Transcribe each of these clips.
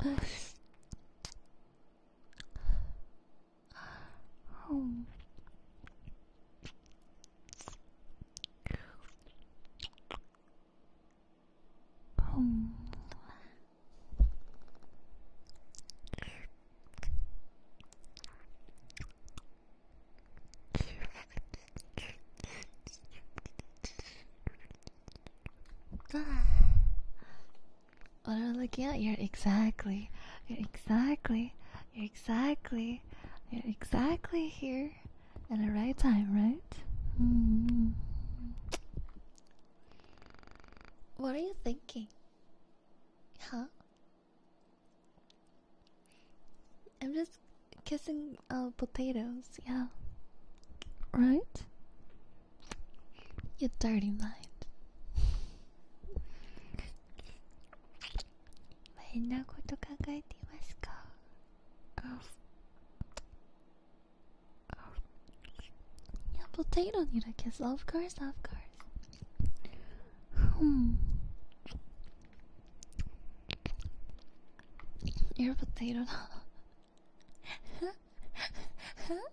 Home. What are you looking at? You're exactly, you're exactly, you're exactly, you're exactly here at the right time, right? Hmm. What are you thinking? Huh? I'm just kissing uh, potatoes, yeah. Right? You dirty mind. 変なこと考えていますか Yeah, potato need a kiss. Of course, of course. Hmm. You're a potato Oh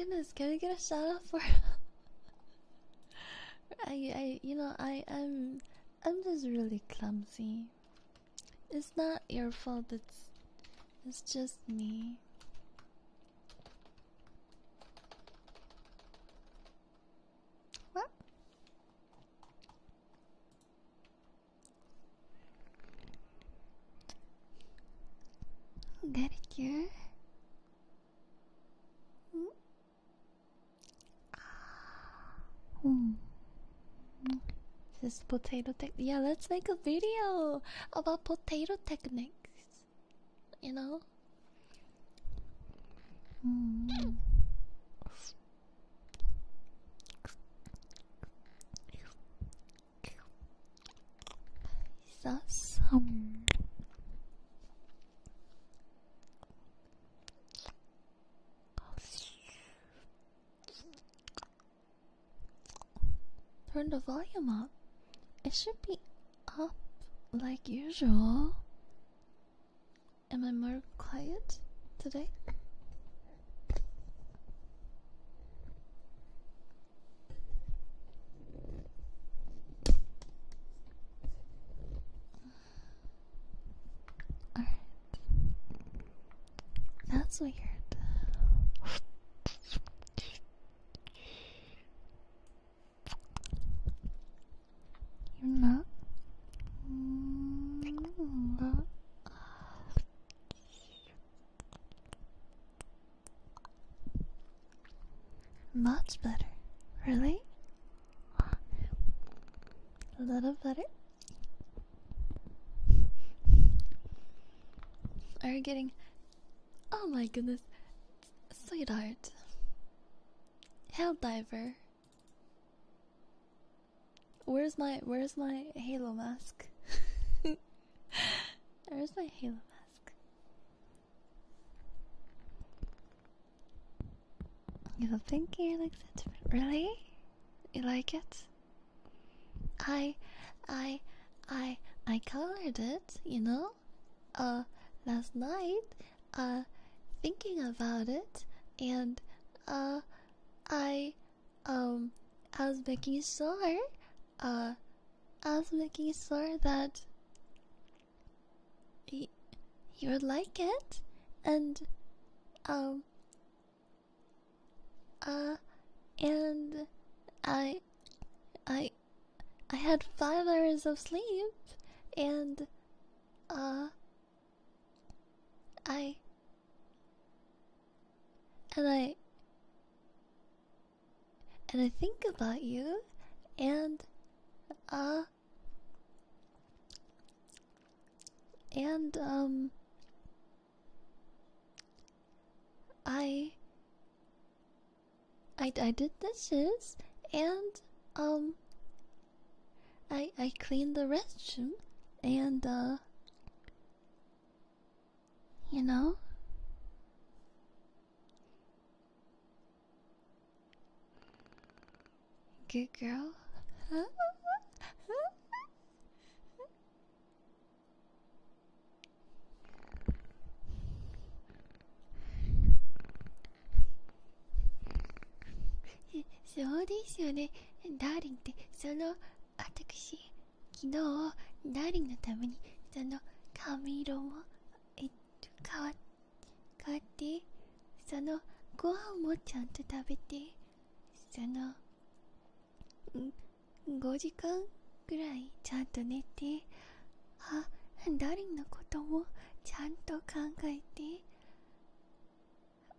Goodness, can I get a shout out for I I you know I I'm I'm just really clumsy. It's not your fault, it's it's just me. What? Get it here? Hmm. This potato tech. Yeah, let's make a video about potato techniques. You know? Mm. That's um. Turn the volume up. It should be up like usual. Am I more quiet today? Alright. That's weird. You're not. Mm, Much better. Really? A little better? Are you getting. Oh my goodness. Sweetheart. Hell diver. Where's my where's my halo mask? where's my halo mask? You a pink ear looks different. Really? You like it? I I I I colored it, you know? Uh last night, uh thinking about it and uh I um I was making sure uh I was making sure that you would like it and um uh and I I I had five hours of sleep and uh I and I and I think about you and uh and um I I I did dishes and um I I cleaned the restroom and uh, you know. Good girl. そうですよね。ダーリンって、その、私、昨日、ダーリンのために、その、髪色も、えっと、変わ、変わって、その、ご飯もちゃんと食べて、その、5時間ぐらいちゃんと寝て、あ、ダーリンのこともちゃんと考えて、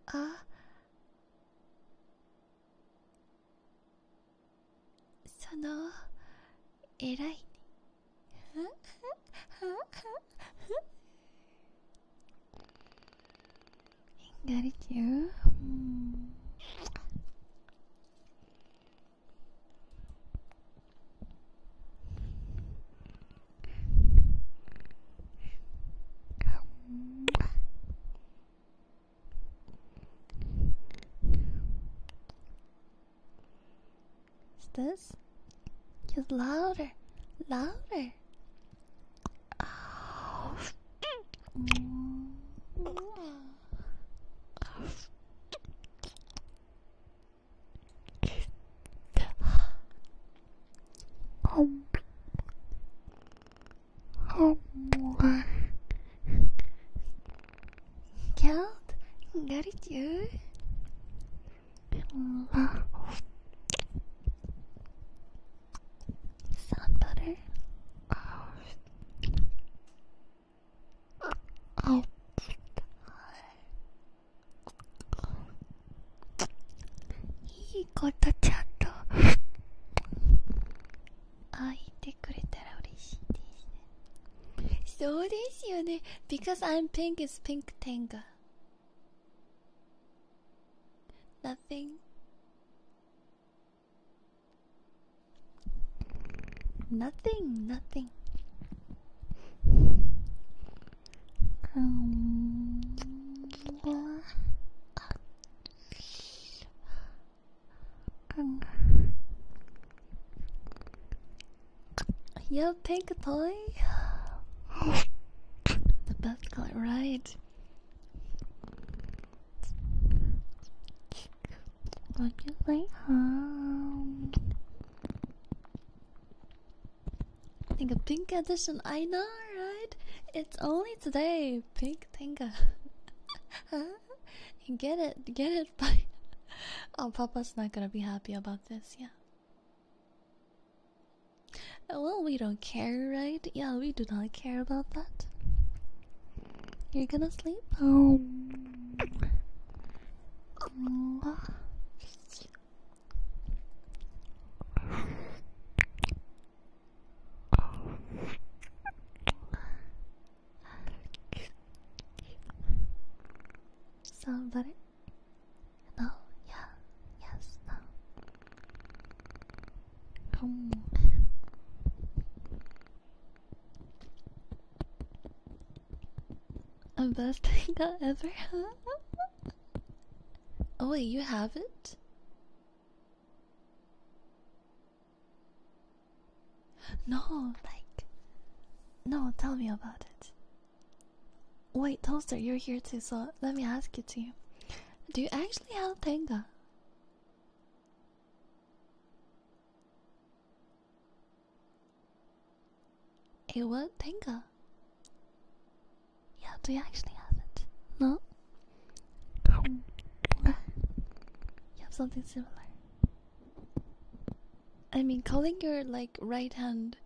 あ、その偉い。ね Got it you? Is this? Get louder, louder. Count, るちゅでサンダルあああいいことちゃんと。あいてくれたら嬉しいですね。そうですよね。Because I'm pink is pink tanga Nothing Nothing, nothing. Um, yeah, pink toy. the best color, right? What you say? Um, I think a pink edition. I know, right? It's only today. Pink Tenga. get it, get it. By oh, Papa's not gonna be happy about this. Yeah. Well, we don't care, right? Yeah, we do not care about that. You're gonna sleep? Oh. Sound better? No, yeah, yes, no. Come A best thing I ever had. oh wait, you have it? No, like, no. Tell me about it. Wait, Toaster, you're here too, so let me ask you too. Do you actually have Tenga? A what? Tenga? Yeah, do you actually have it? No? You have something similar. I mean, calling your like right hand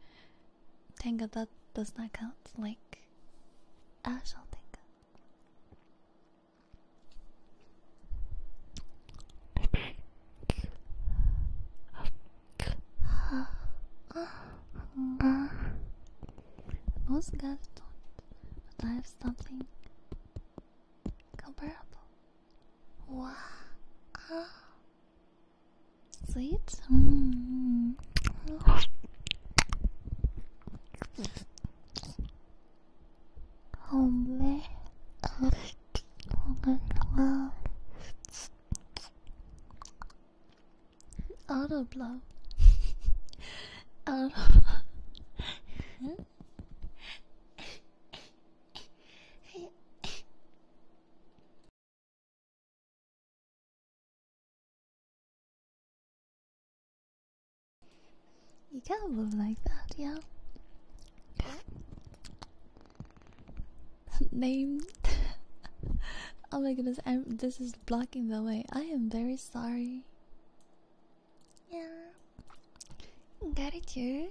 Tenga that does not count. Like, actual Tenga. Most guys don't, but I have something comparable. Wow. Sweet. Mm. hombre, auto blow, auto. Move like that, yeah. Name. oh my goodness, I'm. This is blocking the way. I am very sorry. Yeah. Got it, you.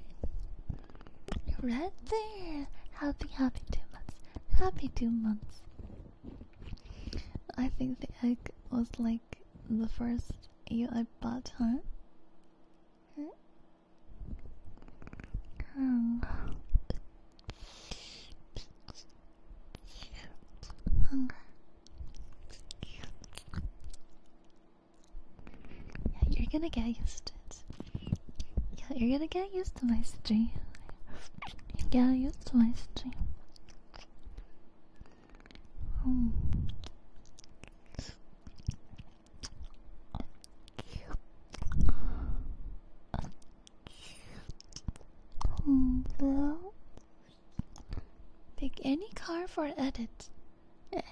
Right there. Happy, happy two months. Happy two months. I think the egg was like the first you I bought, huh? Hmm. Hunger. Yeah, you're gonna get used to it. Yeah, you're gonna get used to my stream. Get used to my stream. Hmm. Pick any car for edit.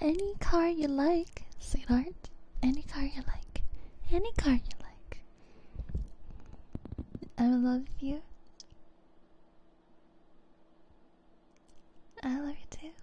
Any car you like, sweetheart. Any car you like. Any car you like. I love you. I love you too.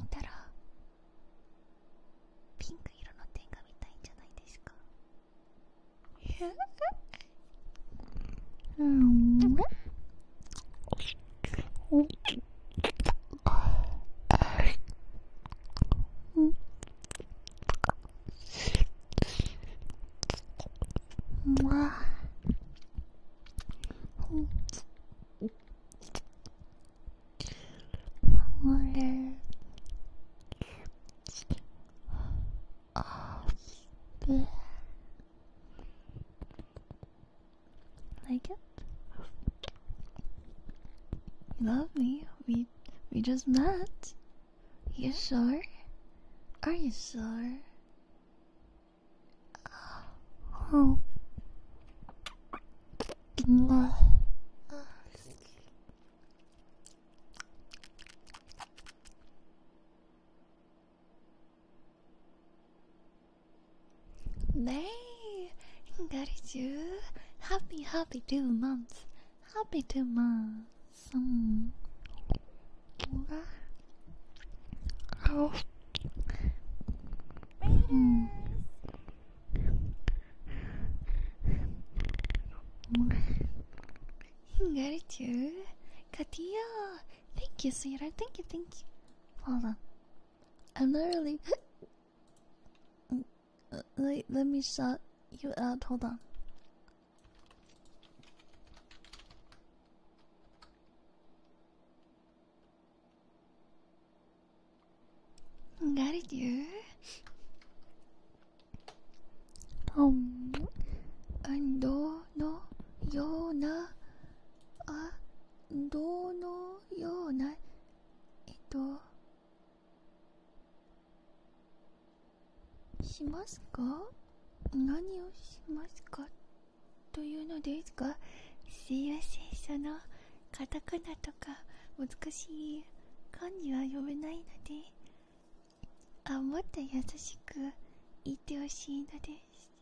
こ Like it? You love me? We we just met. You sure? Are you sure? Oh. Nay, got it you. Happy, two months. Happy two months. Mm. Oh. Mm. You. Katia. Thank you, sweetheart. Thank you, thank you. Hold on. I'm not really. Wait, let me shut you out. Hold on. Got it, you. Um, and do no yo na a do no yo na ito しますか何をしますかというのですがすいませんそのカタカナとか難しい漢字は読めないのであもっと優しく言ってほしいのです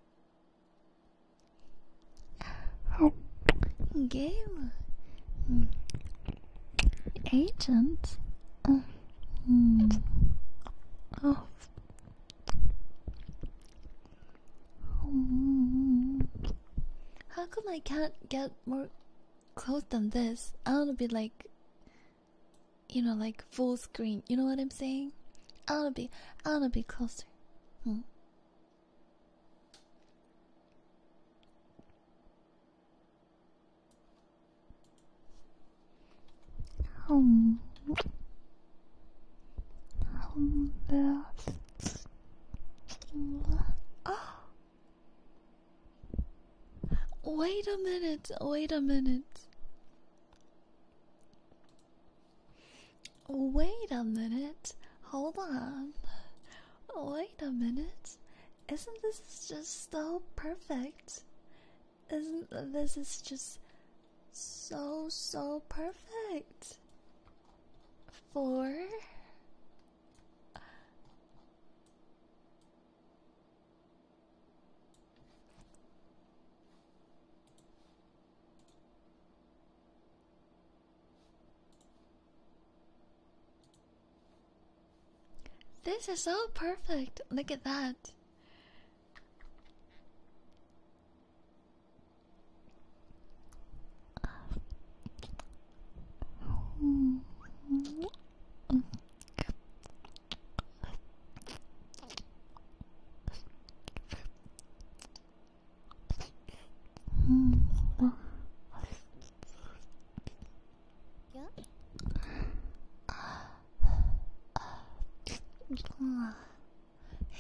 ゲーム、うん、 agent? Uh, hmm. Oh. Hmm. How come I can't get more close than this? I want to be like, you know, like full screen. You know what I'm saying? I want to be, I want to be closer. Hmm. Um, um, oh. Wait a minute, wait a minute. Wait a minute, hold on. Wait a minute. Isn't this just so perfect? Isn't this is just so so perfect? For this is so perfect. Look at that.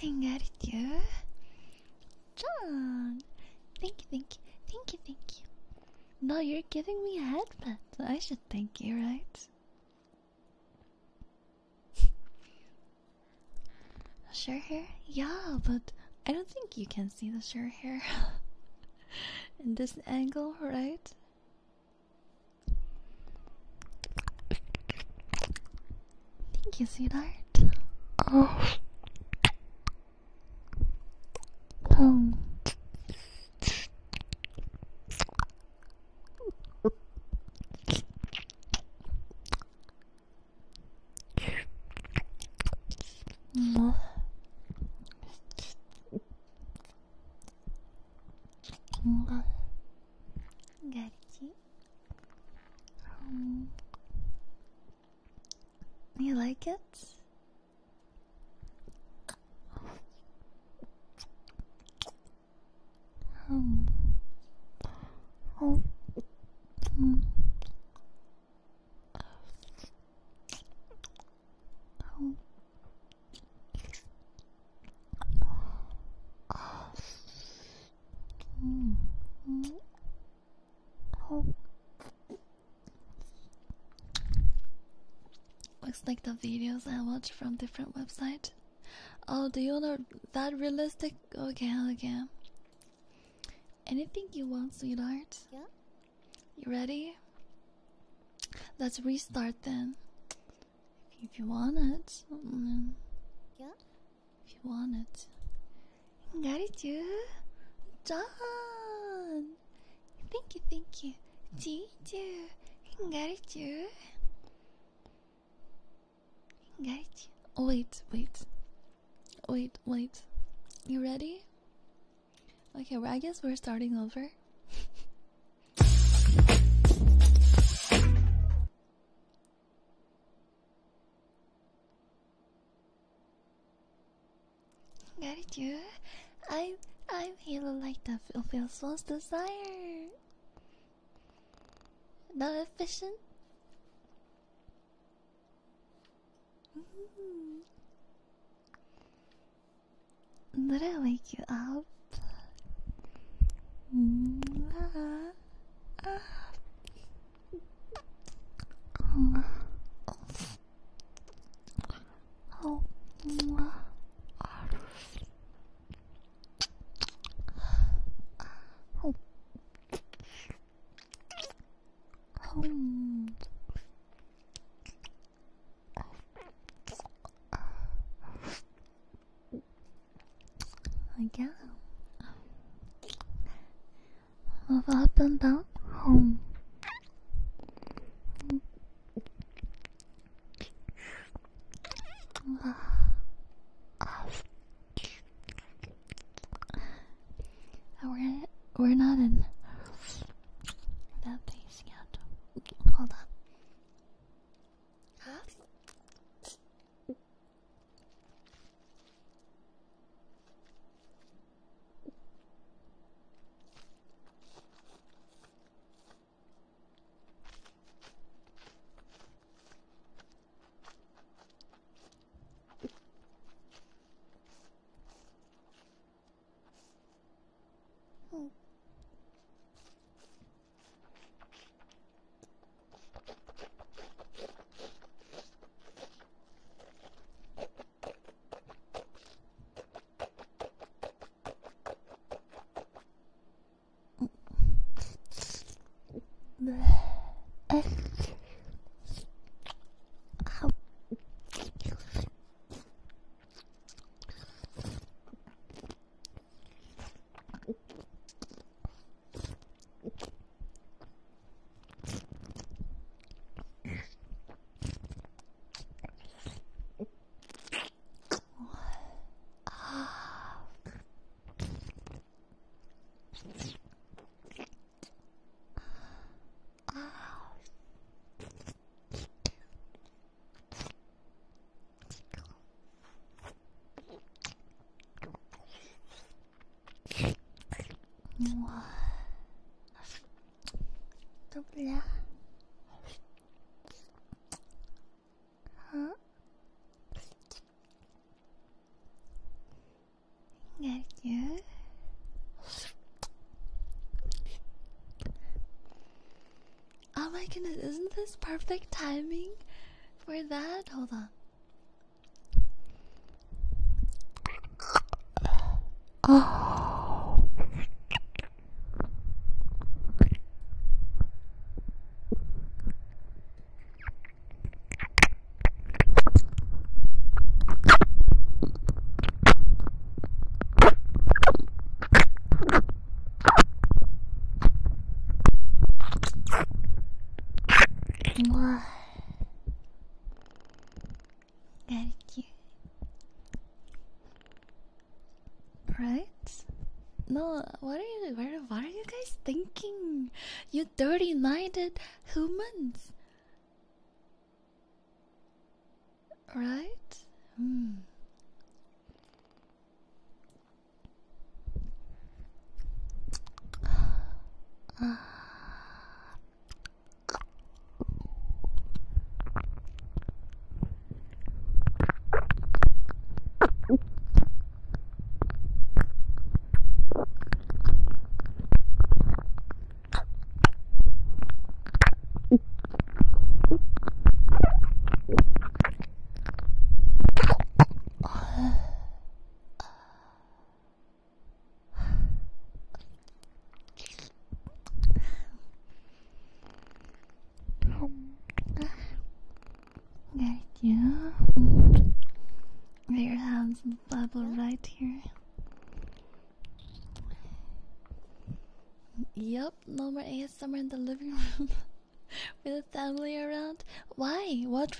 Hang out with you. John! Thank you, thank you, thank you, thank you. No, you're giving me a headbutt. I should thank you, right? Short hair? Yeah, but I don't think you can see the short hair in this angle, right? Thank you, sweetheart. Oh. Oh. Mm. Mm. Got you. Um, you like it? Um. Oh. Mm. Oh. Mm. Mm. Oh. Looks like the videos I watch from different website. Oh, do you know that realistic? Okay, okay. Anything you want, sweetheart? Yeah. You ready? Let's restart then. If you want it. Mm, Yeah. If you want it. Got it, you. John! Thank you, thank you. Gigi! Got it, you. Wait, wait. Wait, wait. You ready? Okay, well, I guess we're starting over. Got you. I'm I'm Halo like the feels most desire. Not efficient. Mm. Did I wake you up? Mm, ah, ah. Mm. Oh, Oh my goodness, isn't this perfect timing for that? Hold on. Oh.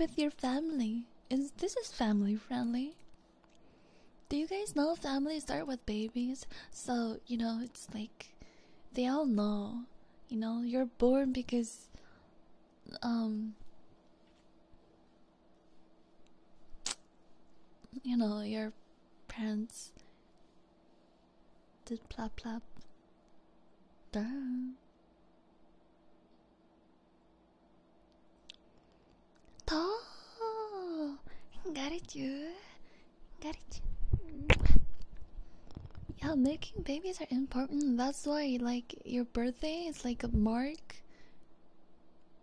With your family. Is this is family friendly? Do you guys know families start with babies? So, you know, it's like they all know. You know, you're born because um you know, your parents did plap plap. Duh. Oh, Got it, you. Got it. Yeah, making babies are important. That's why, like, your birthday is like a mark.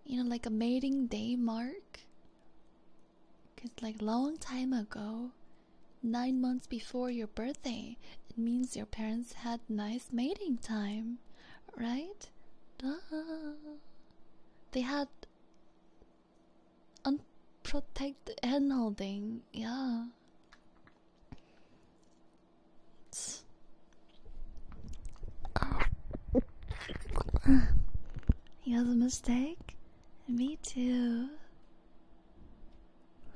You know, like a mating day mark. Cause, like, long time ago, nine months before your birthday, it means your parents had nice mating time, right? Duh. They had protect anything, yeah. You has a mistake? Me too.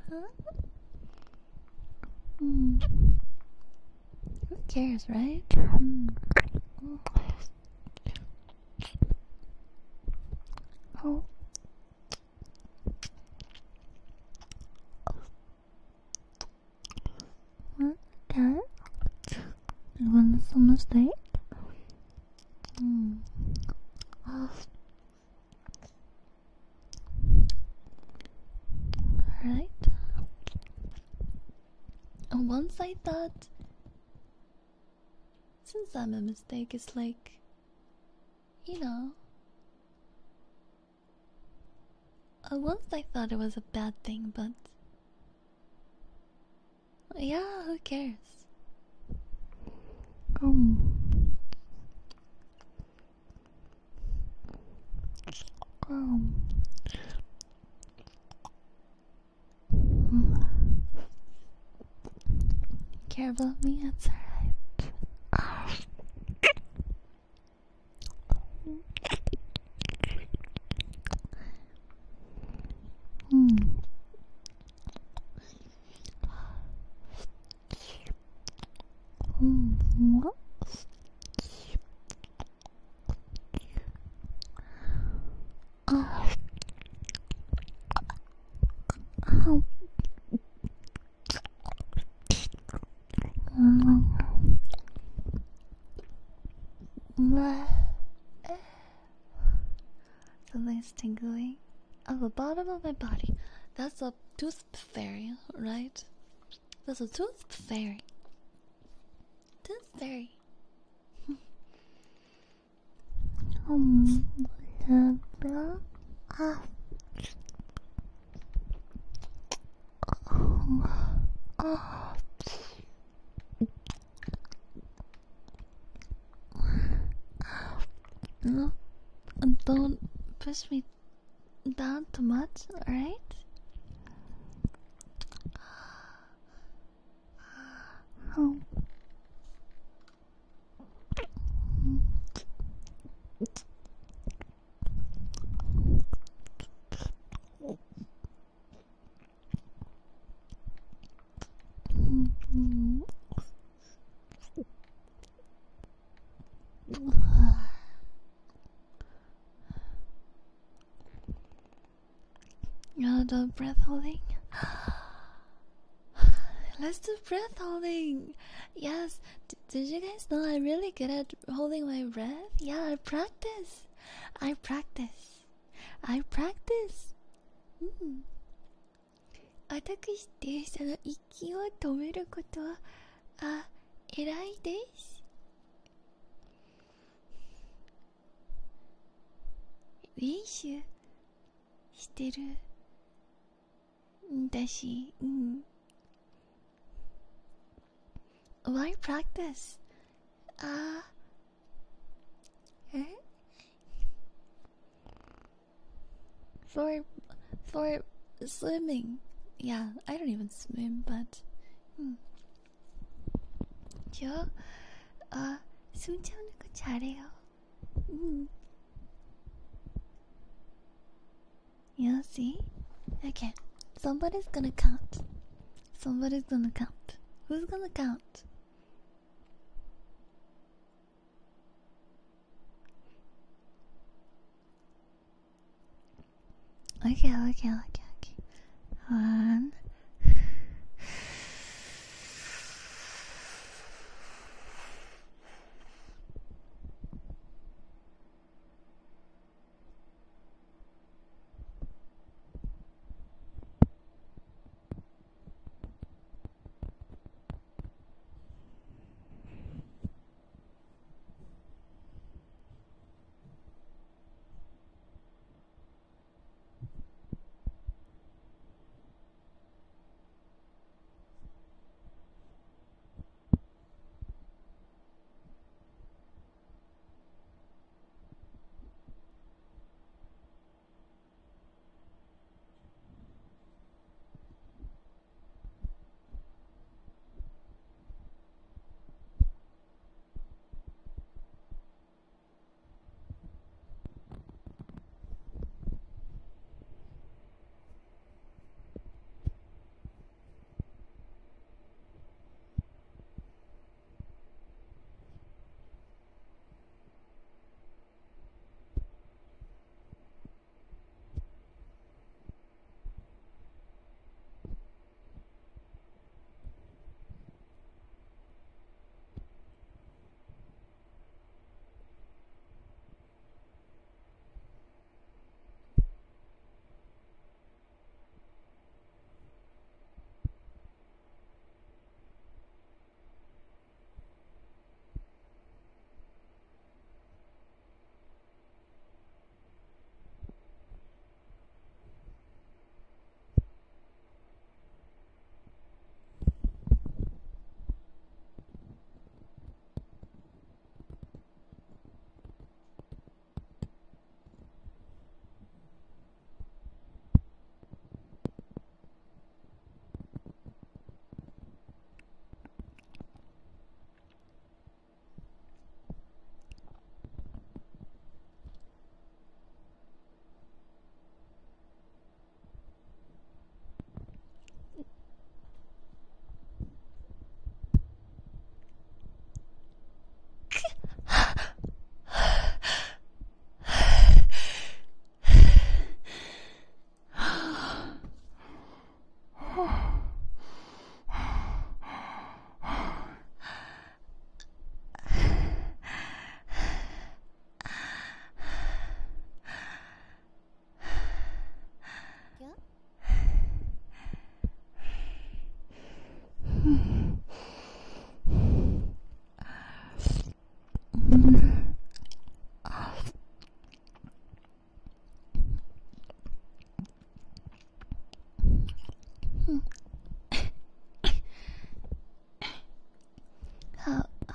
Huh? Who cares, right? Oh. Okay. You want some mistake? Hmm. Alright. Once I thought, since I'm a mistake, it's like, you know. Uh, once I thought it was a bad thing, but. Yeah, who cares? Um. Um. Care about me? That's alright. Hmm. Hmm. What? Oh. Oh. Something's tingling at the bottom of my body. That's a tooth fairy, right? That's a tooth fairy. Tooth fairy. um, blah. Ah. Oh. No, don't push me down too much, alright? Oh. Yeah, the breath holding. Let's do breath holding. Yes. D did you guys know I'm really good at holding my breath? Yeah, I practice. I practice. I practice. Mm. 私ってその息を止めることはあ偉いです練習してるん だしうん Why practice? あえ For for swimming yeah I don't even swim but 음. 저 아, 숨 참는 거 잘해요. 음. You see? Okay. Somebody's gonna count. Somebody's gonna count. Who's gonna count? Okay, okay, okay, okay. One.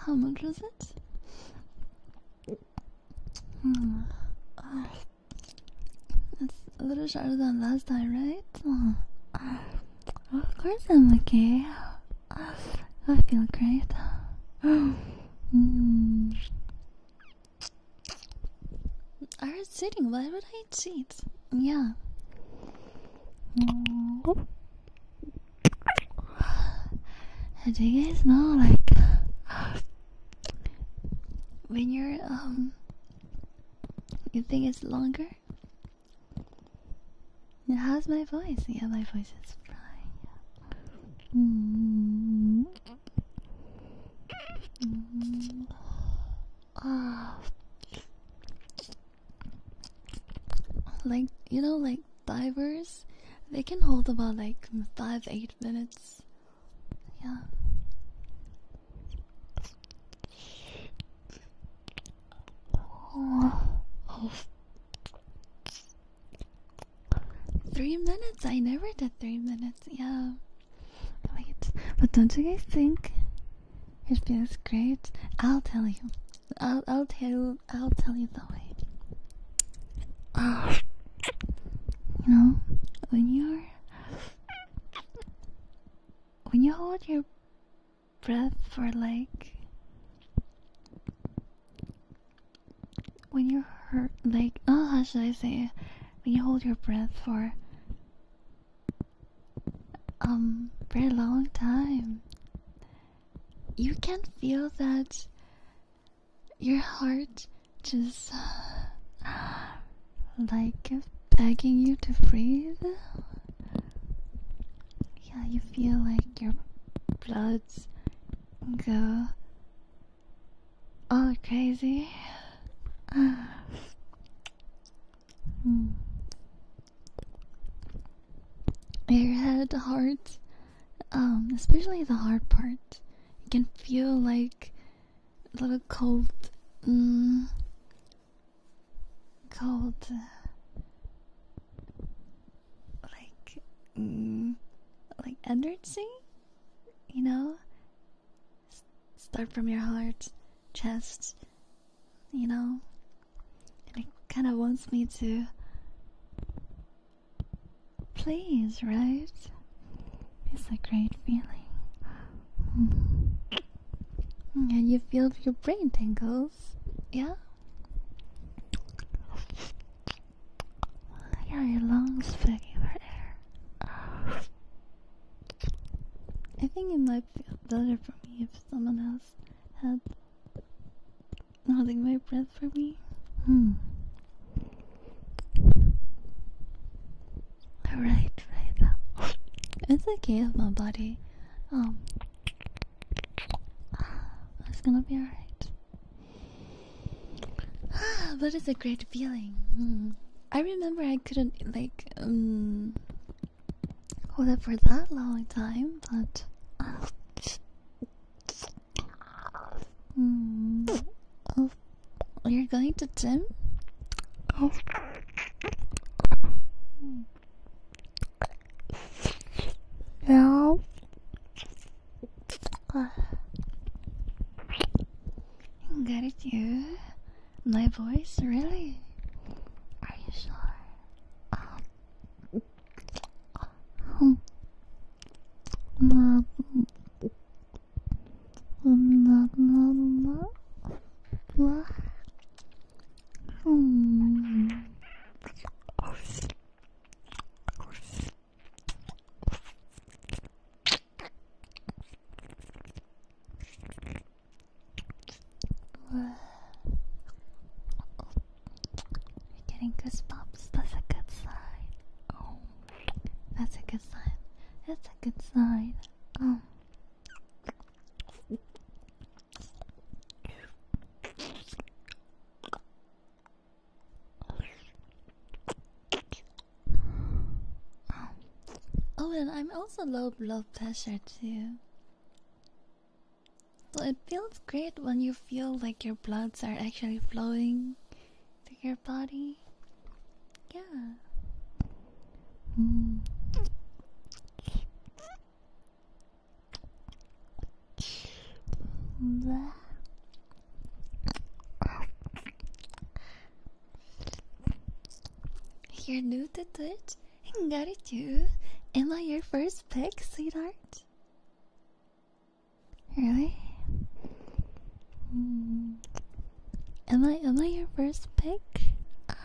How much was it? Hmm. It's a little shorter than last time, right? Of course I'm okay. I feel great. Mm. I was cheating. Why would I cheat? Yeah. Do you guys know, like, when you're um, you think it's longer? How's my voice? Yeah, my voice is fine. Mm. Mm. Ah. Like you know, like divers, they can hold about like five, eight minutes. Yeah. Three minutes? I never did three minutes. Yeah. Wait, but don't you guys think it feels great? I'll tell you. I'll I'll tell I'll tell you the way. you know, when you're when you hold your breath for like when you're hurt like oh how should I say when you hold your breath for um very long time you can feel that your heart just like begging you to breathe. Yeah, you feel like your bloods go all crazy. Hmm. Your head, heart, um, especially the hard part, you can feel like a little cold, mm, cold, like, mm, like energy, you know. S- start from your heart, chest, you know. And it kind of wants me to please, right? It's a great feeling. Mm. And you feel your brain tingles, yeah? Yeah, your lungs begging for air. I think it might feel better for me if someone else had holding my breath for me. Hmm. Right, right. It's okay with my body. Um, it's gonna be alright. but it's a great feeling. Hmm. I remember I couldn't like um hold it for that long time, but Hmm. Oh, you're going to gym? Oh. Yeah. Got it, you. My voice, really? Are you sure? Um, You're also low blood pressure too. So it feels great when you feel like your bloods are actually flowing through your body. Yeah. Mm. You're new to Twitch? I got it too. Am I your first pick, sweetheart? Really? Hmm. Am I am I your first pick?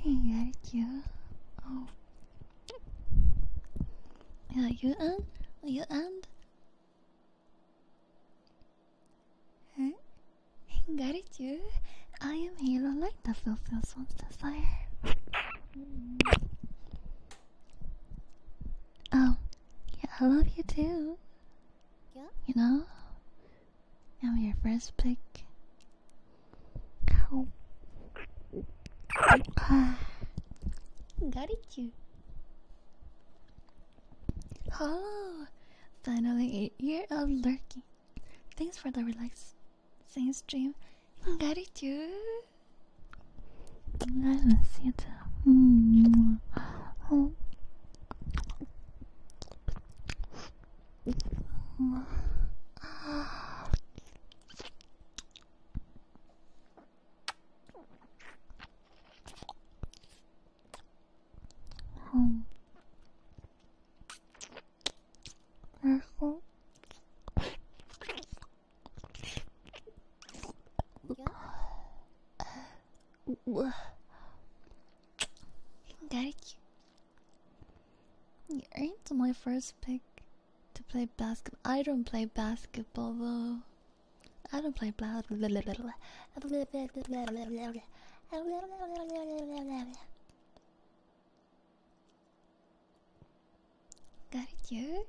Hey, got you. Oh. Yeah, you and you and. Huh? Got it, you. I am Halo One's desire. Oh, yeah, I love you too. Yeah? You know, I'm your first pick. Oh. Got it, you. Hello, finally a year of lurking. Thanks for the relaxing stream. Got it, you. I miss you too. Mm. Oh. home. Careful. Got it. You earned my first pick to play basketball. I don't play basketball though. I don't play blah. Got it, you?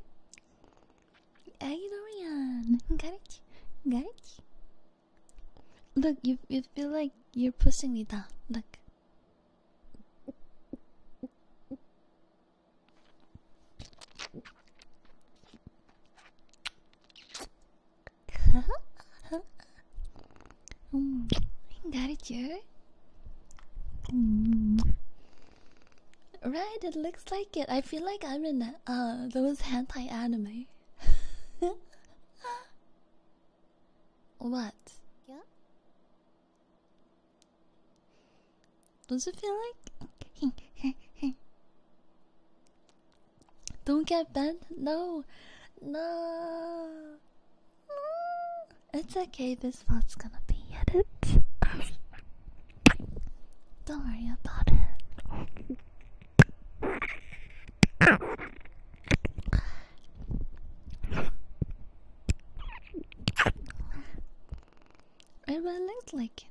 Hey, Dorian. Got it? Got it? Look, you, you feel like you're pushing me down. Look. Mm, got it, you? Mm. Right, it looks like it. I feel like I'm in uh those hentai anime. what? Yeah? Does it feel like? Don't get bent. No, no. It's okay. This spot's gonna be Don't worry about it. It really like.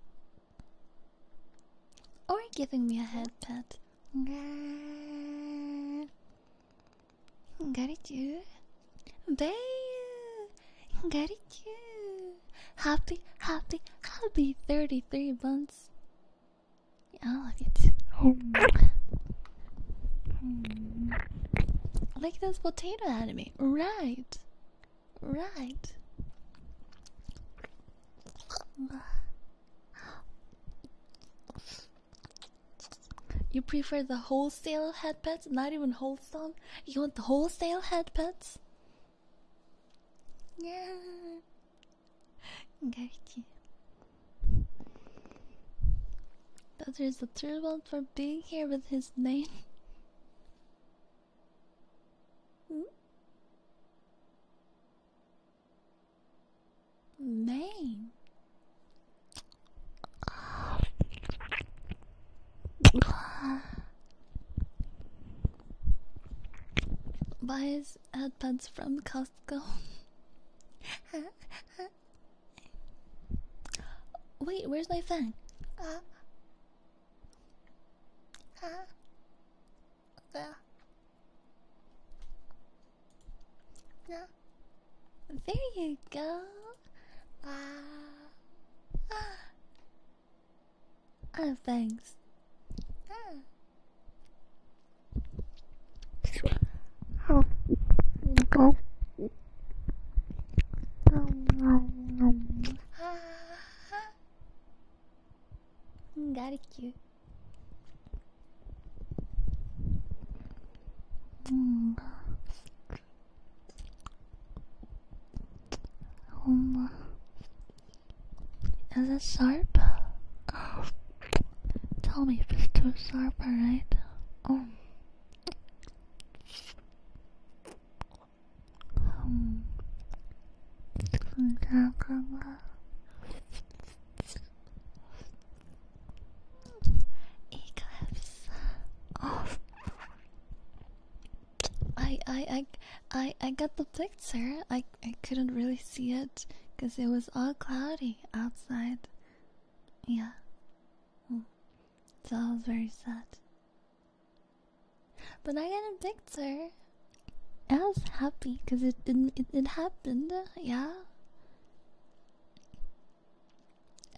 Or giving me a head pat. Got it too. Babe, got it too. Happy, happy, happy 33 months. I you too. Like this potato anime. Right. Right. You prefer the wholesale head pets, not even wholesome? You want the wholesale head pets? Yeah. Got you. That there's a one for being here with his name. Hmm? Name. Buys headphones from Costco. Wait, where's my fan? Uh, uh, there. You go. Ah. Ah. Oh, thanks. Ah. Go. Ah. Got it, you. Um, is it sharp? Tell me if it's too sharp, alright? Um, um. Oh. I, I, I, I, got the picture. I, I couldn't really see it because it was all cloudy outside. Yeah. Mm. So I was very sad. But I got a picture. I was happy because it didn't. It, it happened. Yeah.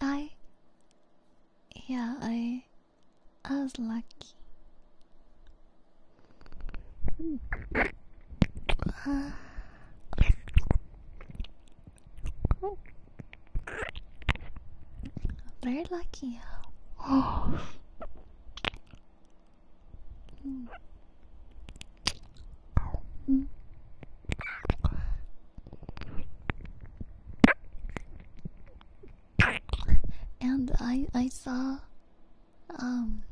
I. Yeah, I. I was lucky. Very lucky. And I I saw um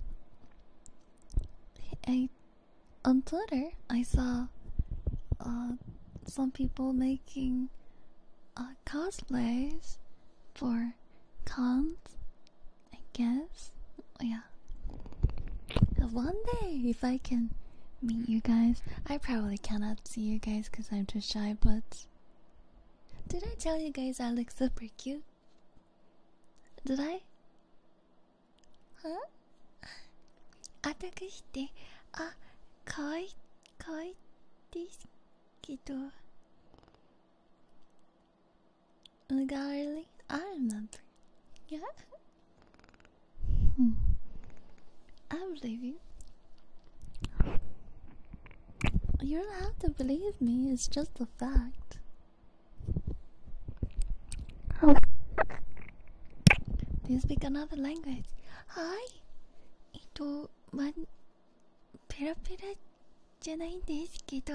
I on Twitter I saw uh some people making uh cosplays for cons I guess yeah one day if I can meet you guys I probably cannot see you guys because I'm too shy but did I tell you guys I look super cute did I? Huh? あたくしてあかわいいかわいいです けど Regardless, I remember. Yeah. Hmm. I believe you. You don't have to believe me, it's just a fact. Do you speak another language? Hi! えっと、ま、ペラペラじゃないんですけど、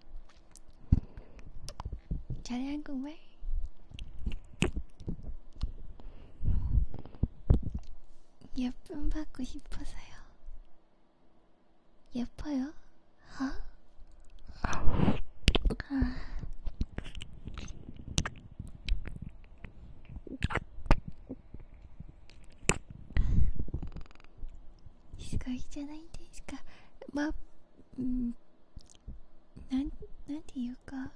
잘 한국말? 예쁨 받고 싶어서요. 예뻐요? 어? 아. すごいじゃないですかまあうんなんなんていうか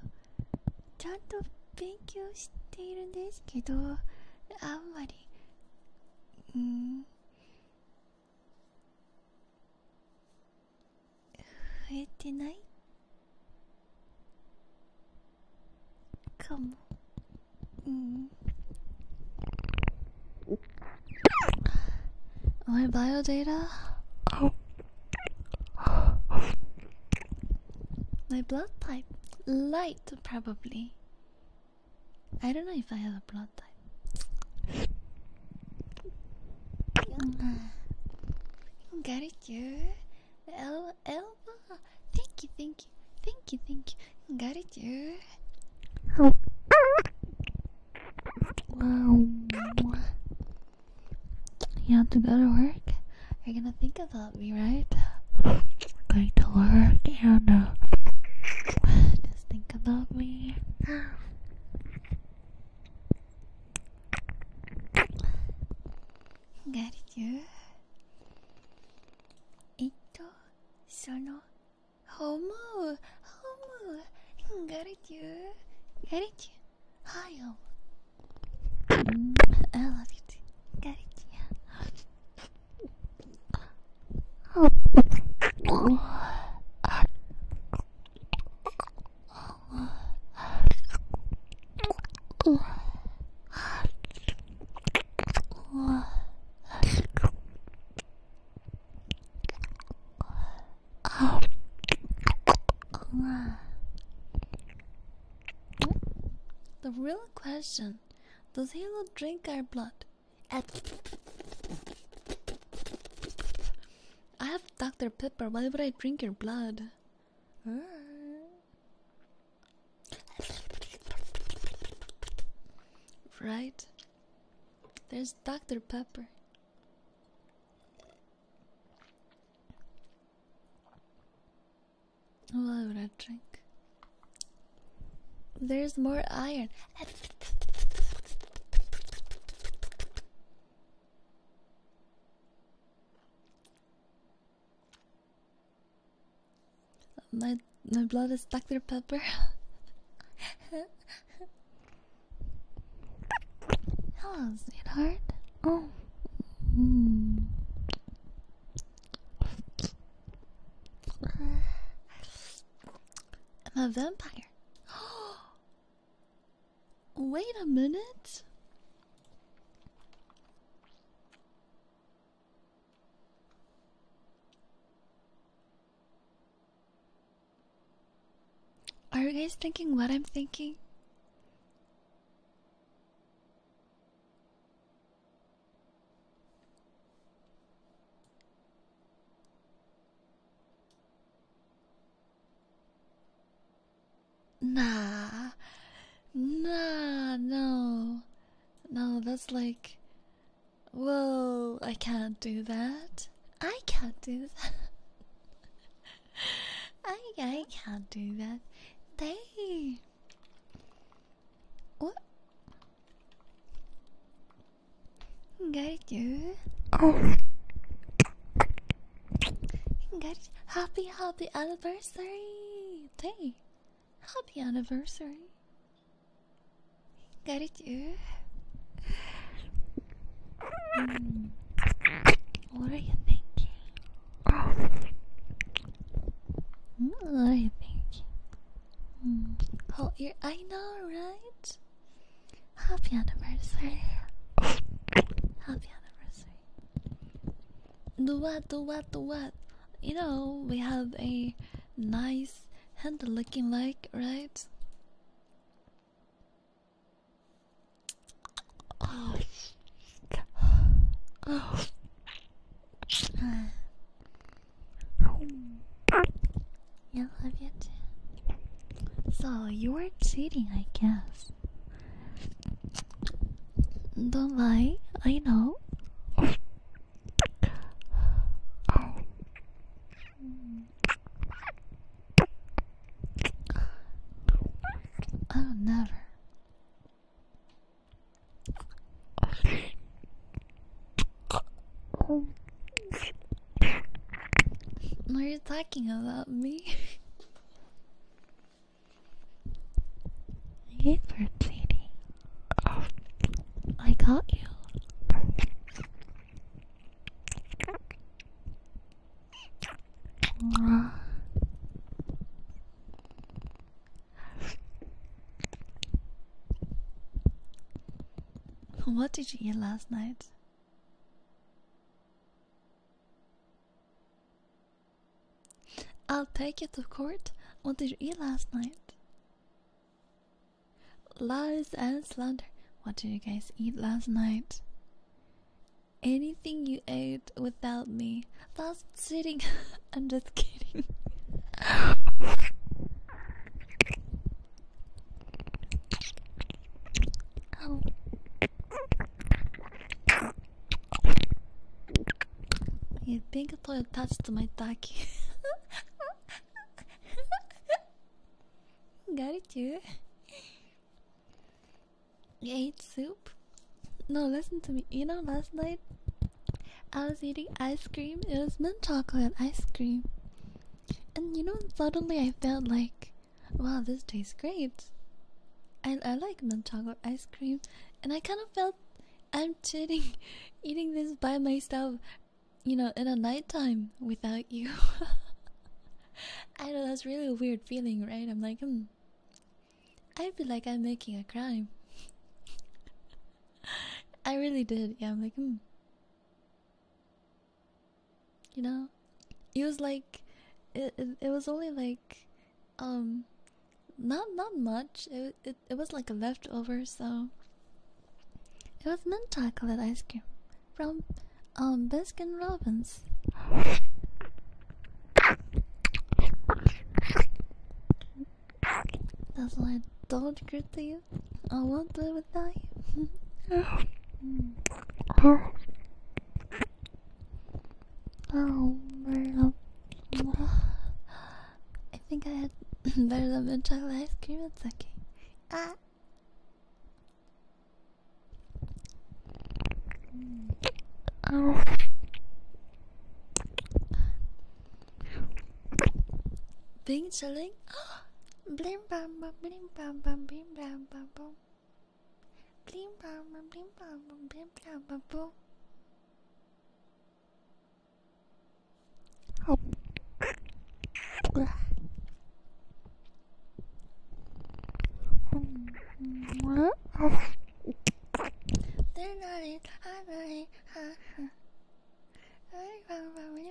ちゃんと勉強しているんですけどあんまりうん増えてないかもうん My bio data? My blood type? Light, probably. I don't know if I have a blood type. Got it, you. El Elba. Thank you, thank you, thank you, thank you. Got it, you. You have to go to work. You're gonna think about me, right? Going to work and uh, just think about なるゆえっとそのホームホームガルチューガリチューはよ I love ガュ real question Does Halo drink our blood? I have Dr. Pepper, why would I drink your blood? Right? There's Dr. Pepper. What would I drink? There's more iron. My my blood is Dr. Pepper. Hello, sweetheart. Oh. Mm. I'm a vampire. Wait a minute. Are you guys thinking what I'm thinking? Nah, nah, no, no, that's like, whoa, I can't do that. I can't do that. I I can't do that. They. What? Got you. Oh, Got happy happy anniversary. Day. Happy anniversary. Got it you. Hmm. What are you thinking? Hmm, What are you thinking? Hmm. Oh, you I know, right? Happy anniversary. Happy anniversary. Do what? Do what? Do what? You know, we have a nice hand looking like, right? Oh. Oh. Yeah, love you too. So you were cheating, I guess. Don't lie, I know. Oh, never. Are you talking about me? you for cheating. I got you. What did you eat last night? I'll take you to court. What did you eat last night? Lies and slander. What did you guys eat last night? Anything you ate without me. That's cheating. I'm just kidding. Oh. You pink toy touched my tacky. Got it, you. You ate soup? No, listen to me. You know, last night I was eating ice cream. It was mint chocolate ice cream. And you know, suddenly I felt like, wow, this tastes great. I, I like mint chocolate ice cream. And I kind of felt I'm cheating eating this by myself, you know, in a nighttime without you. I know that's really a weird feeling, right? I'm like, hmm. I feel like I'm making a crime. I really did. Yeah, I'm like, hmm. You know, it was like it, it it was only like um not not much. It it it was like a leftover, so it was mint chocolate ice cream from um Baskin Robbins. That's why don't agree to you. I won't it without you. oh, man. I think I had better than mint chocolate ice cream. It's okay. Ah. Oh. Chilling. bling babble bling babble bling babble，bling babble bling babble bling babble，好。嗯，什么？好。噔噔噔，噔噔噔，噔噔噔，噔噔噔。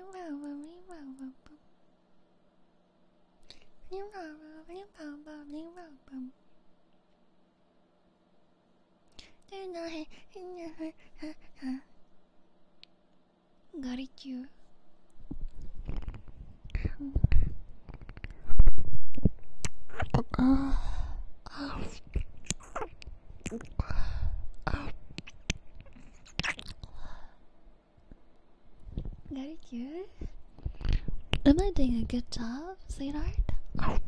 Got it, you. Got it, you. Am I doing a good job, sweetheart? What?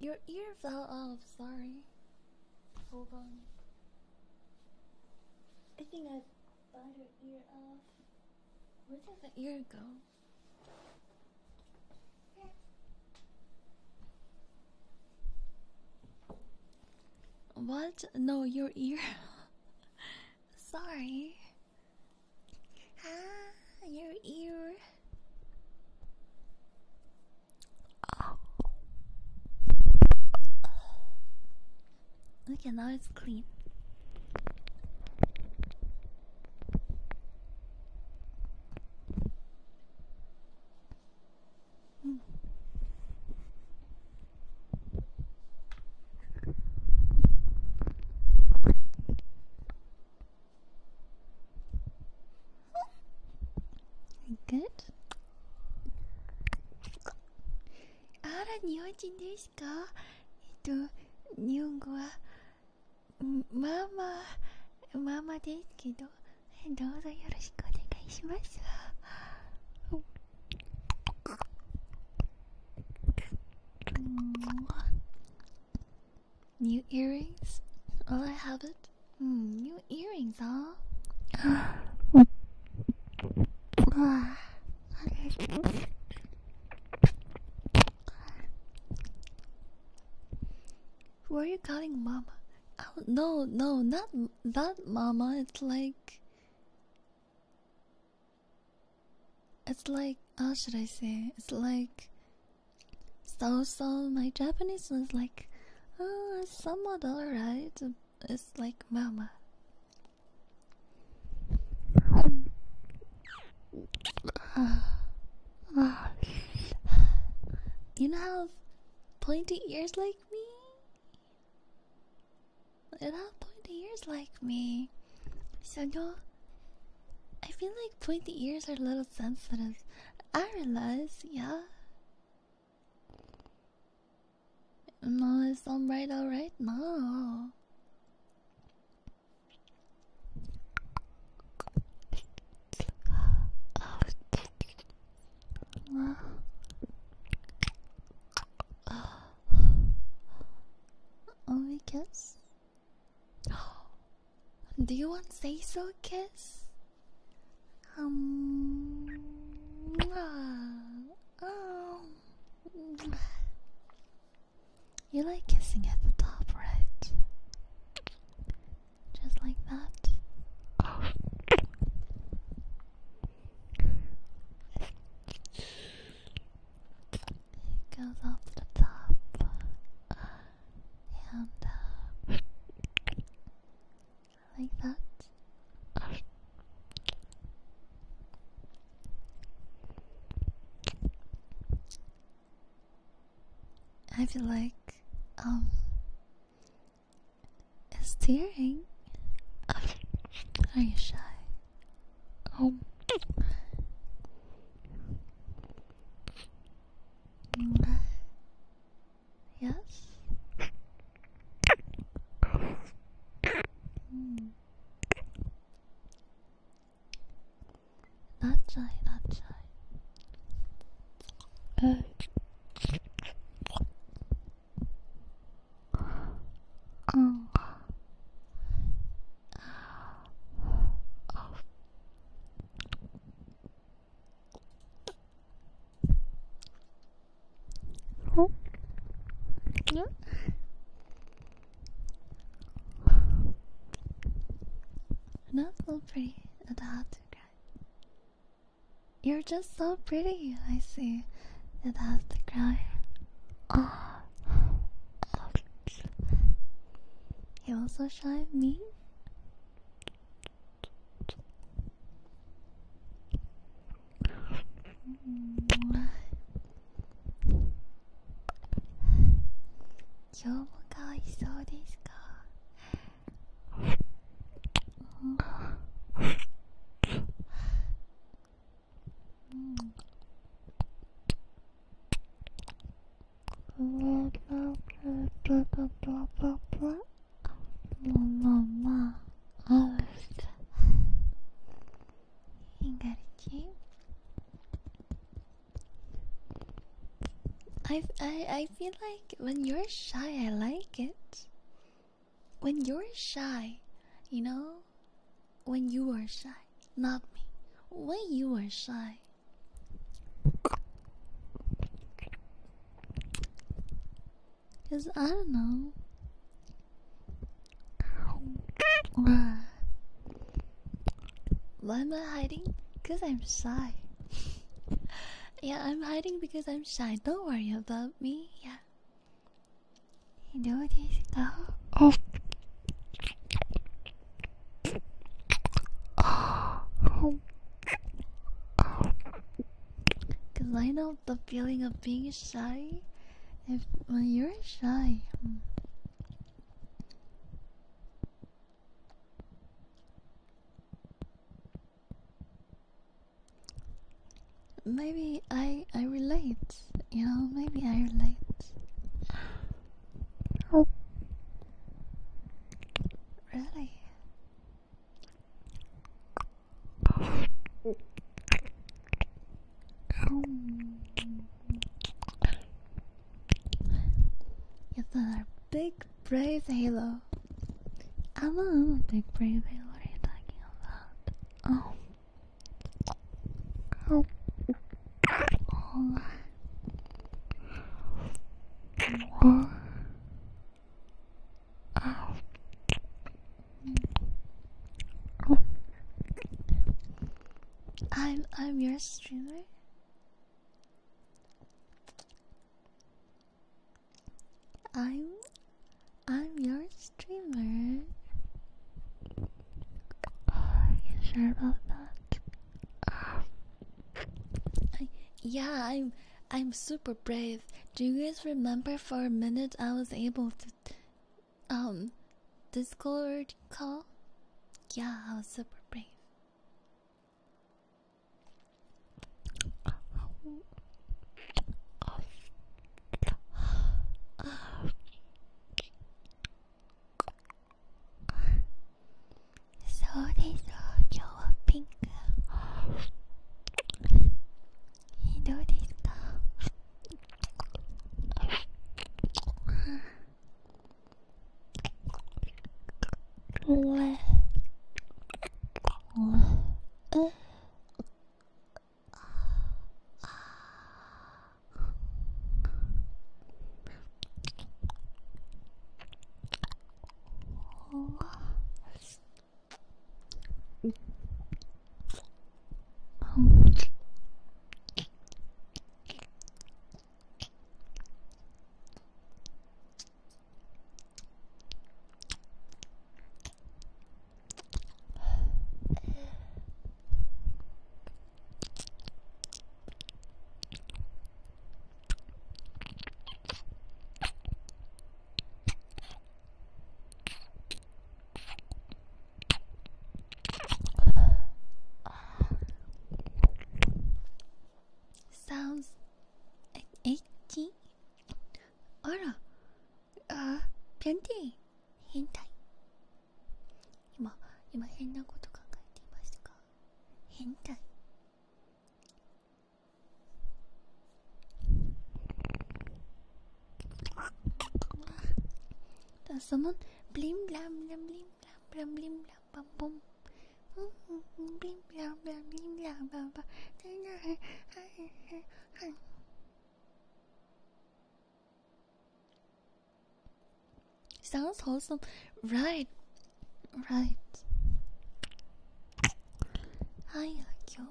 Your ear fell off, sorry. Hold on. I think I bite your ear off. Where did the ear go? What? No, your ear. Sorry. Ah, your ear. Okay, now it's clean. ら、日本人ですか？えっと、日本語は、んまあまあ、まあまあですけど、どうぞよろしくお願いします。New earrings? Oh, I have it? Hmm, new earrings, huh? Who are you calling mama? Oh, no, no, not that mama. It's like. It's like. How should I say? It's like. So, so, my Japanese was like. Uh, somewhat alright. It's like mama. You know how pointy ears like me? Don't pointy ears like me. So no, I feel like pointy ears are a little sensitive. I realize, yeah. No, it's alright, alright, no. Oh, we kiss? Do you want say so kiss? Um. oh. You like kissing at the top, right? Just like that. It goes up to the top and Like um steering. Are you shy? Um, Yes. Hmm. Not shy, not shy. uh, um, oh, Yeah. Not so pretty the hot to cry. You're just so pretty, I see. It has to cry. Oh. You also shy me? I, feel like when you're shy, I like it. When you're shy, you know? When you are shy, not me. When you are shy. Because I don't know. Why am I hiding? Because I'm shy. Yeah, I'm hiding because I'm shy. Don't worry about me. Yeah. You know this girl? Oh. oh. Cause I know the feeling of being shy. If when you're shy, hmm. I'm your streamer. I'm I'm your streamer. Are you sure about that? I, yeah, I'm I'm super brave. Do you guys remember for a minute I was able to um Discord call? Yeah, I was super 変態変態。今今変なこと考えていましたか？変態。だのも Sounds wholesome, right? Right. Hi, Kyo.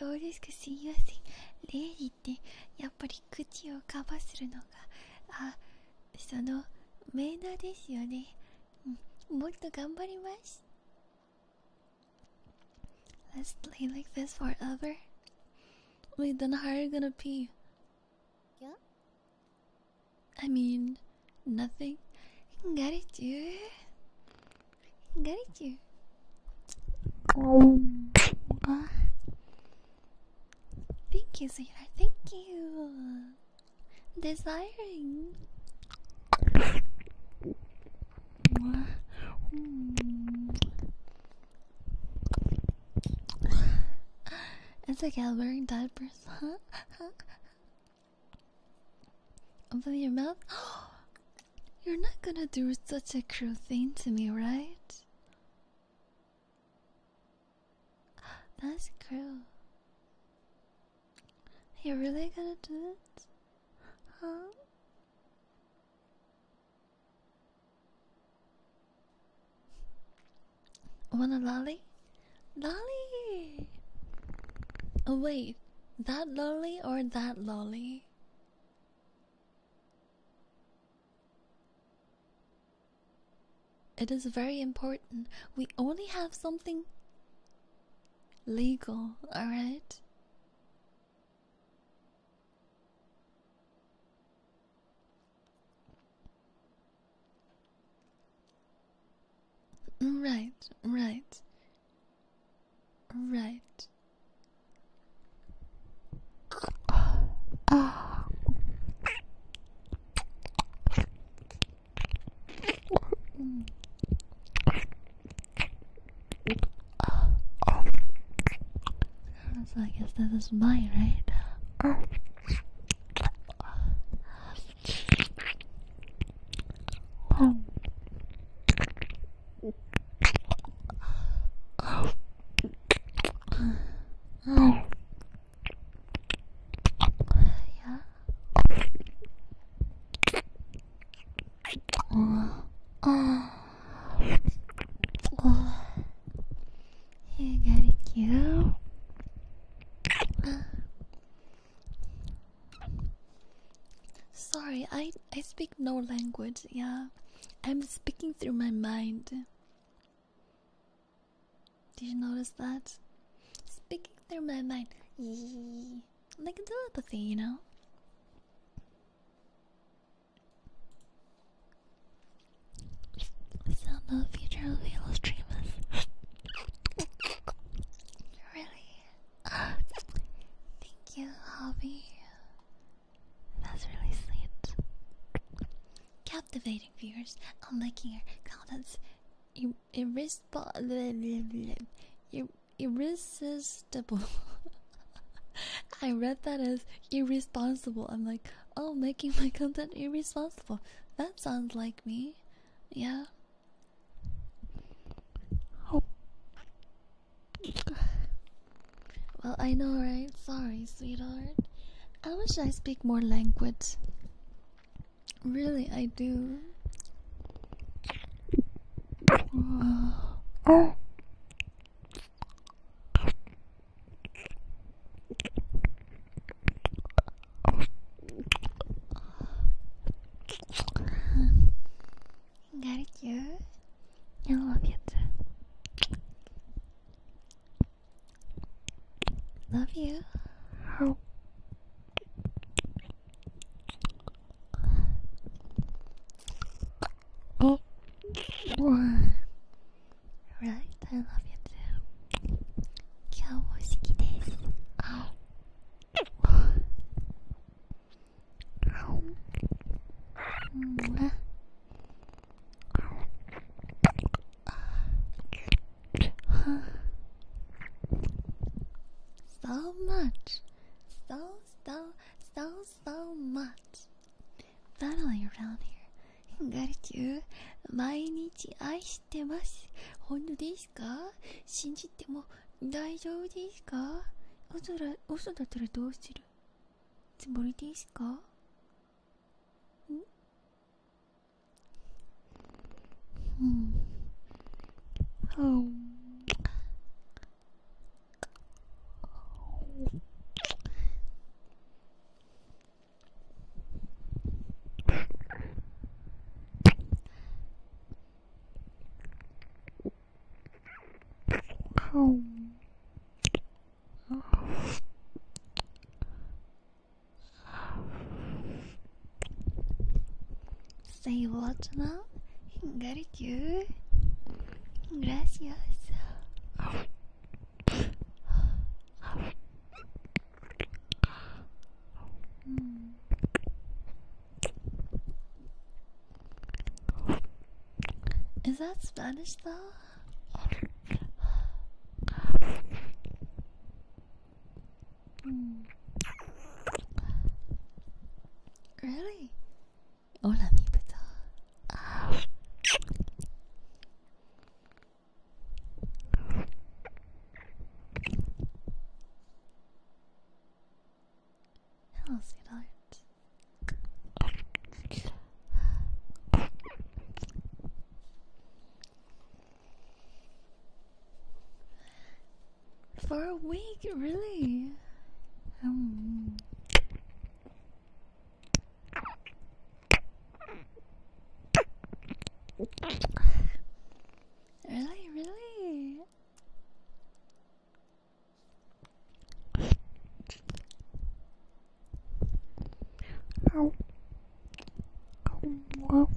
そうですか、すいません。レイリって、やっぱり口をカバーするのが、あ、その、メイナーですよね。うん、もっと頑張ります。Let's play like this forever. Wait, then how are you gonna pee? Yeah? I mean, nothing. Got it, dude. Got it, dude. Thank you, sweetheart. Thank you. Desiring. Hmm. It's like I'm wearing diapers, huh? Open your mouth. You're not gonna do such a cruel thing to me, right? That's cruel. You're really gonna do it? Huh? Want a lolly? Lolly! Oh, wait. That lolly or that lolly? It is very important. We only have something legal, alright? Right, right, right. So I guess this is mine, right? Yeah. You got it, you. Sorry, I I speak no language. Yeah, I'm speaking through my mind. Did you notice that? Speaking through my mind, like telepathy, you know. Still no future of Halo streamers. really? Thank you, hobby. That's really sweet. Captivating viewers, I'm liking your contents. Ir- irrespo- ir- irresistible. I read that as irresponsible. I'm like, oh, making my content irresponsible. That sounds like me. Yeah. Well, I know, right? Sorry, sweetheart. I wish I speak more language. Really, I do. Oh. ですか？信じても大丈夫ですか？嘘だ嘘だったらどうする？つもりですか？ん。うん。Oh. Say what now? Hingariku. Gracias. Hmm. Is that Spanish though? For a week, really? Um. Really, really? Oh. Oh.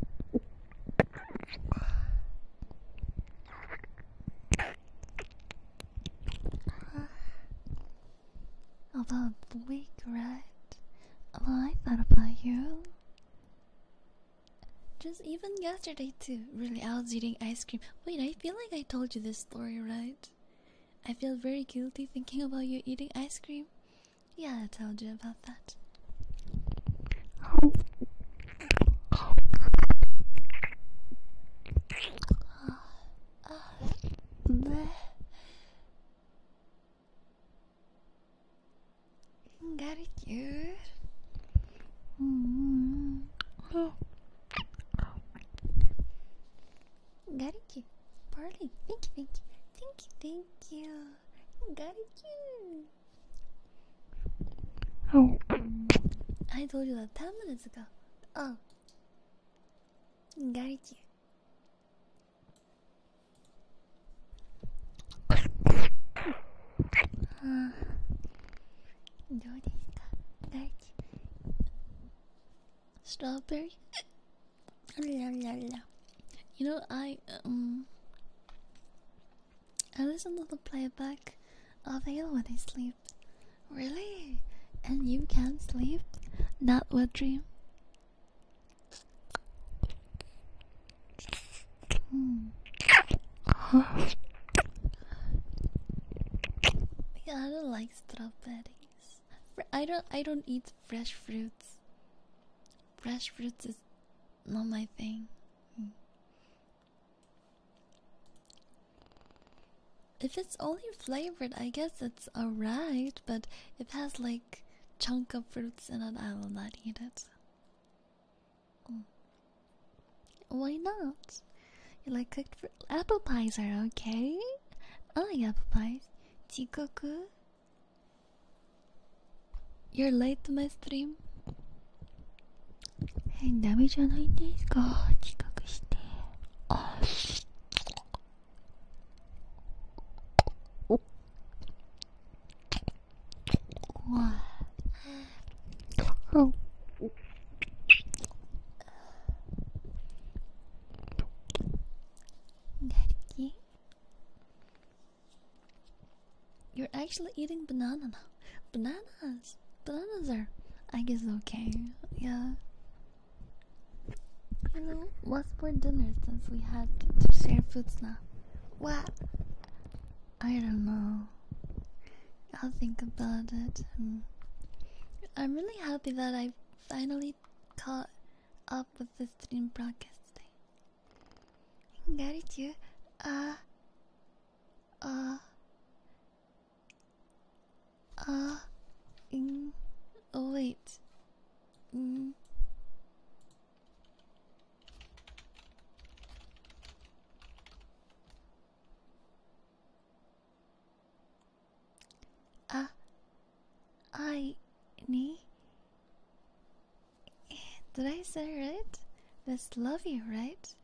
About a week, right? Well, I thought about you. Just even yesterday too. Really, I was eating ice cream. Wait, I feel like I told you this story, right? I feel very guilty thinking about you eating ice cream. Yeah, I told you about that. Bleh. Got it, cute. Mm. Got it, cute. Parley. Thank you, thank you, thank you, thank you. Got it, cute. Oh. I told you that 10 minutes ago. Oh. Got it, cute. Ah. どうですか大地 Strawberry? La, la, la. You know, I, um... I listen to the playback of Ale when I sleep. Really? And you can't sleep? Not what dream? Yeah, I don't like strawberries. I don't. I don't eat fresh fruits. Fresh fruits is not my thing. If it's only flavored, I guess it's alright. But if it has like chunk of fruits in it, I will not eat it. Mm. Why not? You like cooked fruit? Apple pies are okay. I like apple pies. Chikoku. You're late to my stream. Hey, damage on my days. Go, Chikoku, Oh. You're actually eating banana now. Bananas. Bananas are, I guess, okay. Yeah. You know, what's for dinner since we had to share foods now? What? I don't know. I'll think about it. And I'm really happy that I finally caught up with the stream broadcast today. Got it, you. Uh. Uh. Uh. Mm. Oh, wait. Mm. Ah, I me. Did I say it right? Love you, right?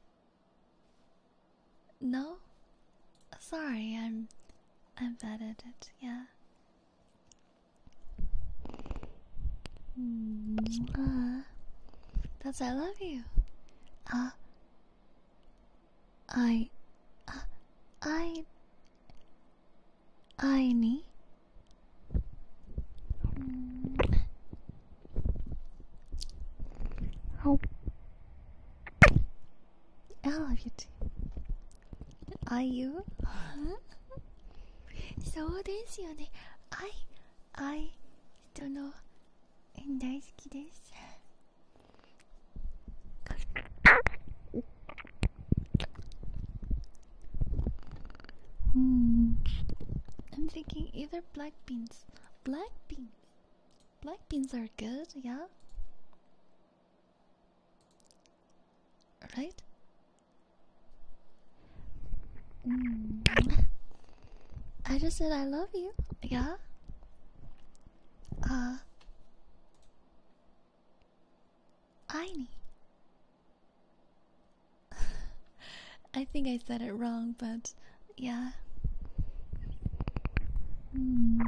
No, sorry, I'm I'm bad at it. Yeah. Mm, that's I love you. Uh, I, uh, I, I me. Oh, I love you too. Are you? Huh? So this you I I don't know and I this. Hmm. I'm thinking either black beans. Black beans. Black beans are good, yeah? Right? Mm. I just said I love you, yeah? Uh. I need. I think I said it wrong, but yeah. Hmm.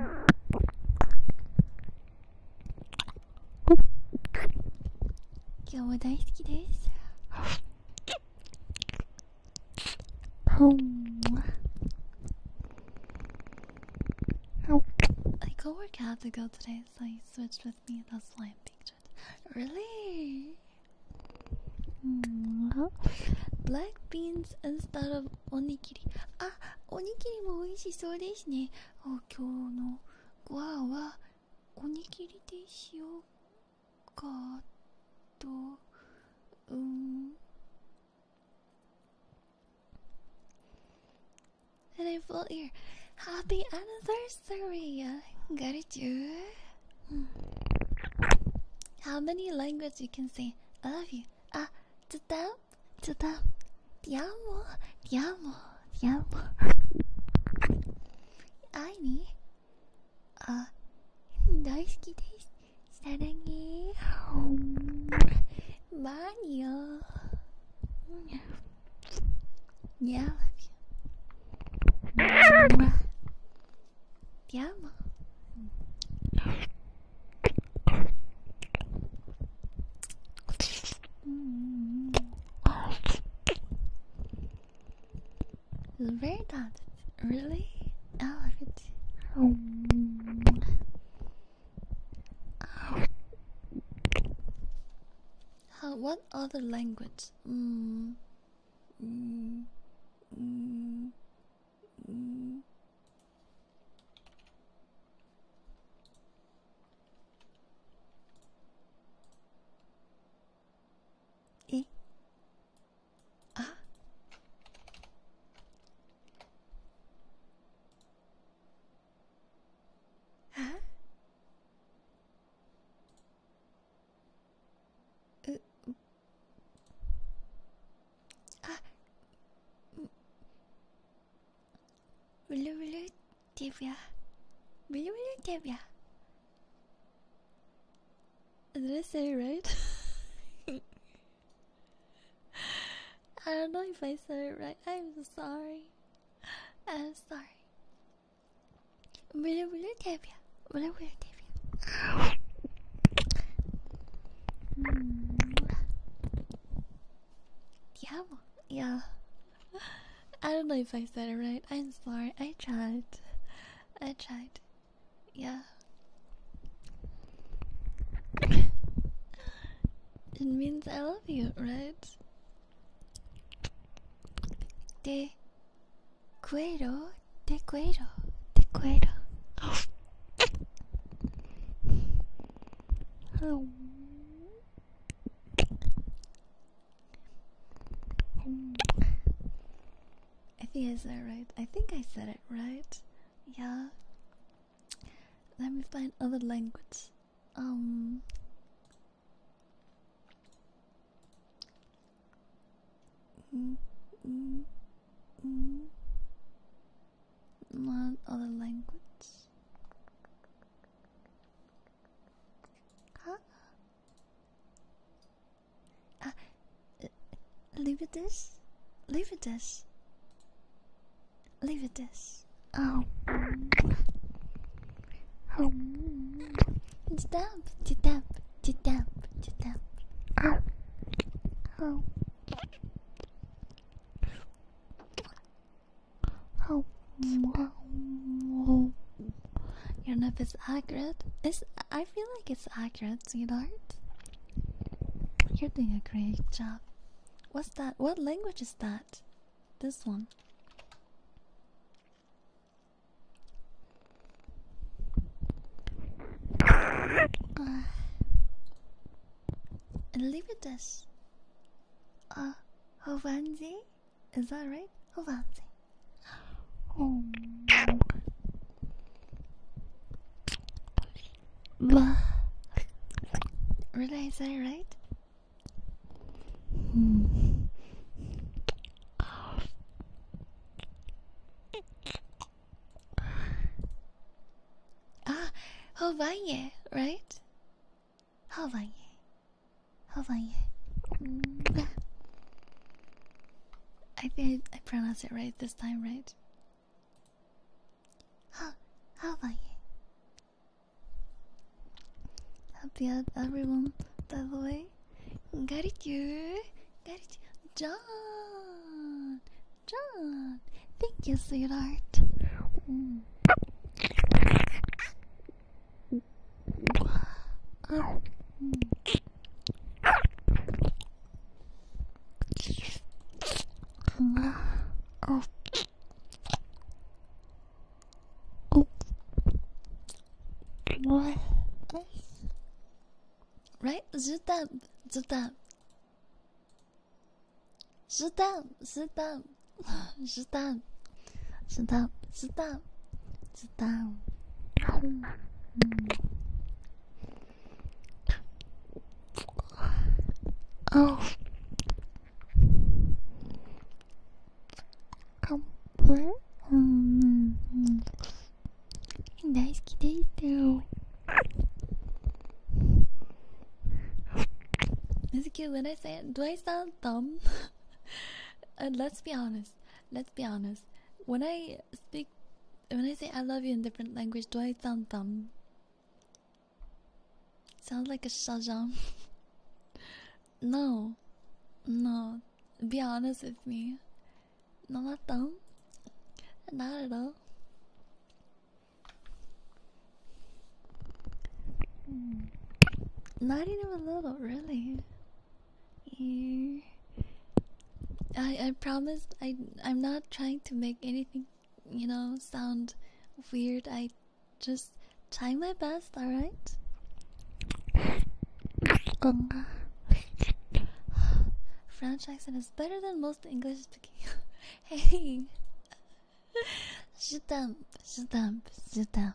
My coworker had to go today, so he switched with me. That's why I picked it. Really? mm, Black beans instead of おにぎり。あ、おにぎりも美味しそうですね。あ今日のご飯はおにぎりでしようかと。うん。and I bought your happy anniversary. Gratitude. Hmm. How many languages you can say? I love you. Ah, to them, to them. Ti amo, ti amo, ti amo. I need. Ah, daisuki desu. 사랑해. 마니요. Yeah, yeah. Very talented. Really? I love it. How? What other language? Mm. Mm. Mm. Eh? Ah. Huh? Uh, ah. Bulu bulu Divya. Bulu bulu Divya. Did I say it right? I don't know if I said it right. I'm sorry. I'm sorry. Bulu Divya. Bulu bulu Divya. Mm. Yeah. I don't know if I said it right. I'm sorry. I tried. I tried. Yeah. it means I love you, right? Te quiero, te quiero, te quiero. Oh. I think I said it right. I think I said it right. Yeah. Let me find other language. Um. What other language? Huh? Ah, uh, leave it this. Leave it this. Leave it this. Oh. Oh. Stamp, stamp, stamp. Oh. Oh. Oh. Oh. Your nap is accurate. It's, I feel like it's accurate, sweetheart. You're doing a great job. What's that? What language is that? This one. Uh, leave it this. Uh, Hovanzi? Is that right? Hovanzi. Oh. Really, I said it right? Hmm. Ah, Hawaii, right? Hawaii. Hawaii. Mm. I think I, pronounced it right this time, right? Ha, Hawaii. Happy out everyone, by the way. Got it, you. Got it. John. John. Thank you, sweetheart. Mm. Oh. Oh. Oh. What? Right? Sit down. Sit down. Sit down. Sit down. Sit down. Sit down. Sit down. Sit down. Oh. Come play. Um, 大好きでしたよ。Is it cute when I say it? Do I sound dumb? uh, let's be honest. Let's be honest. When I speak, when I say I love you in different language, do I sound dumb? Sounds like a shajam. no, no. Be honest with me. No, not dumb. Not at all. Not even a little, really. I I promised I I'm not trying to make anything, you know, sound weird. I just try my best, alright? Um, French accent is better than most English speaking. hey, je t'aime, je t'aime, je t'aime.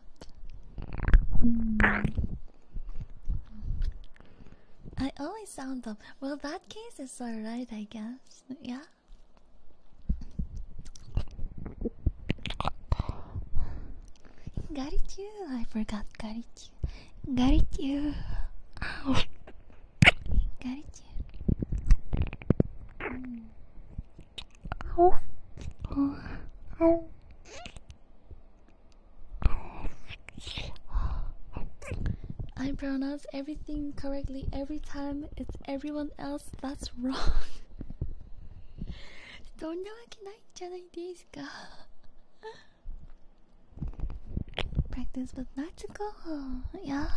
I always sound dumb. Well, that case is alright, I guess. Yeah. Got it you. I forgot. Got it you. Got it you. Got it you. oh. Oh. Oh. I pronounce everything correctly every time. It's everyone else that's wrong. そんなわけないじゃないですか。 this, but let's go. Yeah.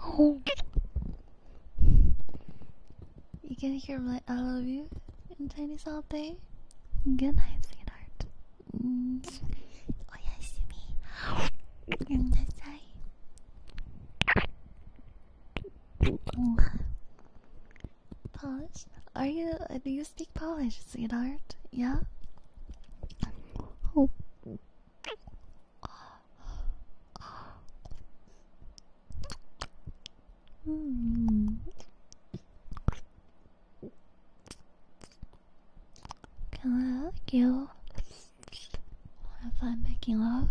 Oh. You can hear my I love you in Chinese all day. Good night, sweetheart. Mm. Oh, yes, me. That's Polish? Are you? Do you speak Polish, sweetheart? Yeah. Oh. Hmm. Ask you if I'm making love?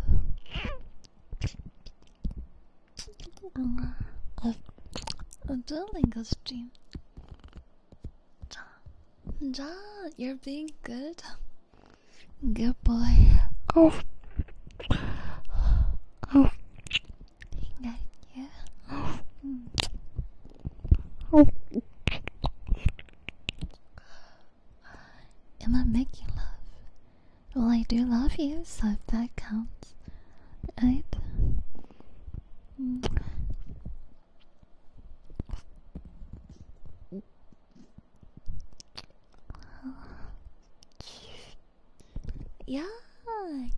Uh, a Duolingo stream. John, you're being good. Good boy. Oh. Oh. Mm. Oh. Am I making love? Well, I do love you, so if that counts, right? Yeah,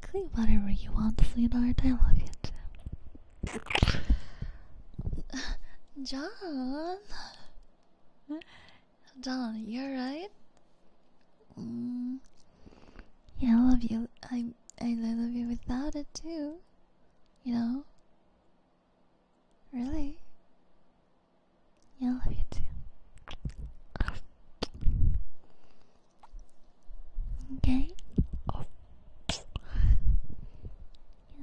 click whatever you want, sweetheart. I love you too. John, John, you're right. Mm. Yeah, I love you. I I love you without it too. You know. Really. Yeah, I love you too. Okay. Yeah,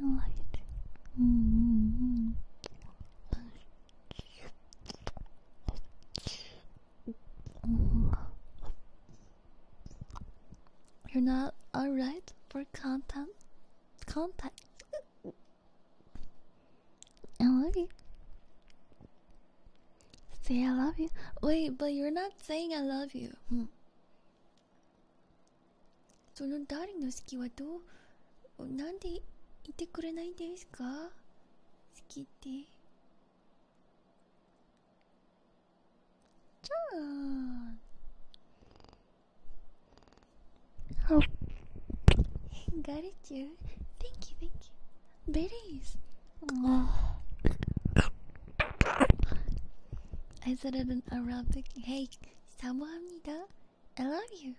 I love you too. Mm-hmm. Mm. You're not alright for content. Contact. I love you. Say I love you. Wait, but you're not saying I love you. Hmm. その誰の好きはどうなんでいてくれないんですか好きってじゃあ Oh. Got it, you. Thank you, thank you. Berries. I said it in Arabic. Hey, 사모합니다. I love you.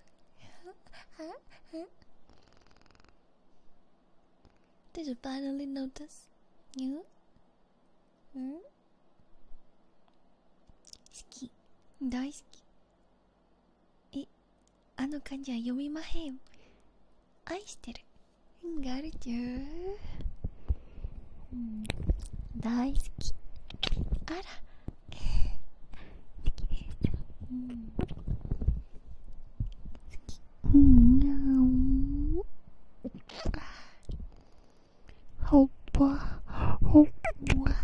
Did you finally notice? You? Hmm? 好き大好きえあの漢字は読みまへん 愛してるガルチュー、うん、大好きあら好きですうん好きうん Hoppa. Hoppa.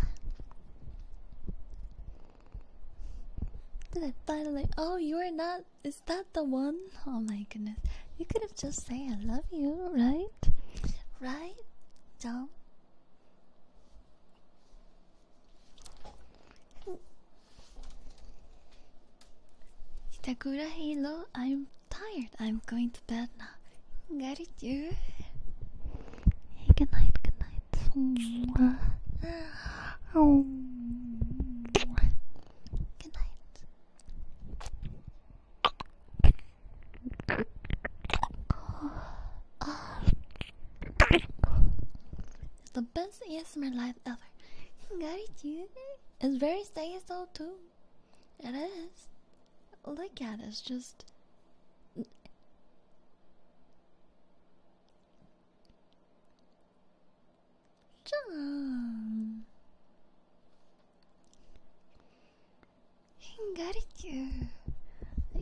Did I finally? Oh, you're not. Is that the one? Oh my goodness. You could have just said I love you, right? Right? John? Sakura Halo, I'm tired. I'm going to bed now. Got it, you? Hey, good night, good night. Oh. The best ASMR life ever. Got it, you? It's very so too. It is. Look at it, it's just. John. You.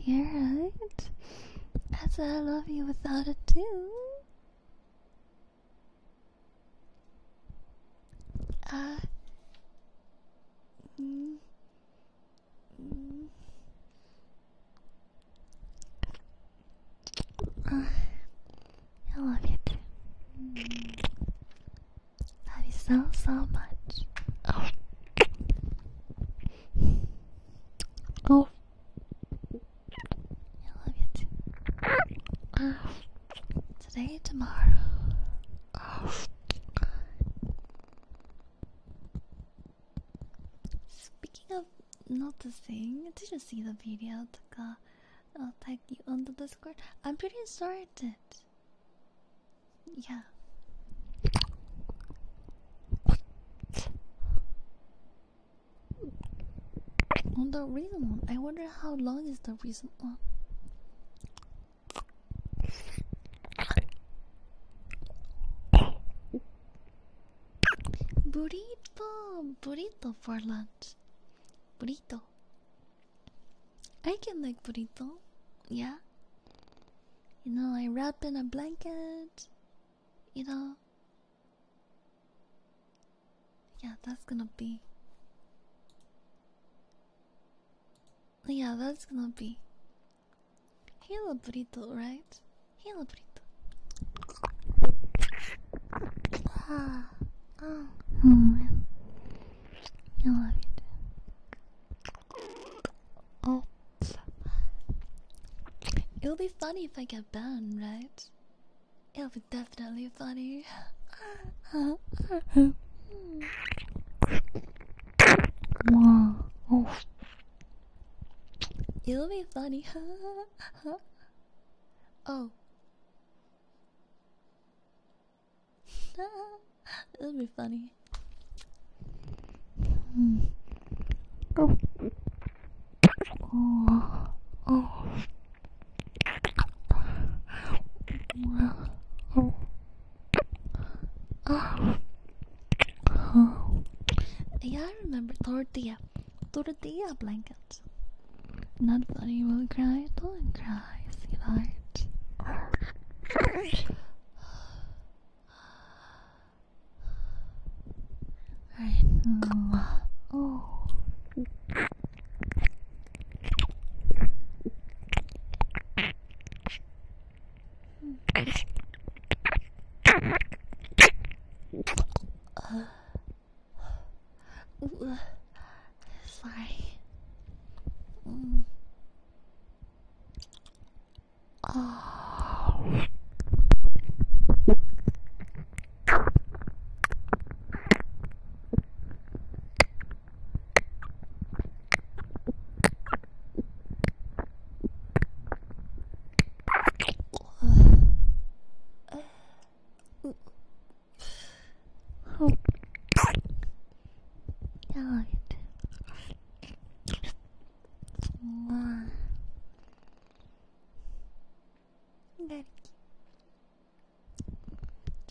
You're right. I said I love you without it too. uh mm, mm. I love you too. Mm. Love you so so much. Oh. oh. I love you too. Uh, today, tomorrow. Oh. Noticing. Did you see the video? Taka, I'll tag you on the Discord. I'm pretty sure it did. Yeah. On the recent one, I wonder how long is the recent one. Burrito, burrito for lunch. Burrito. I can like burrito. Yeah. You know, I wrap in a blanket. You know. Yeah, that's gonna be. Yeah, that's gonna be. Hello burrito, right? Hello burrito. Ah, oh, mm. I love you. It'll be funny if I get banned, right? It'll be definitely funny. Oh. It'll be funny. oh. It'll be funny. Hmm. Oh. Oh. Oh. Wow. Oh. Oh. Oh. Yeah, I remember tortilla. Tortilla blanket. Not will you cry? Don't cry, sweetheart. Alright. Mm. Oh. Ooh,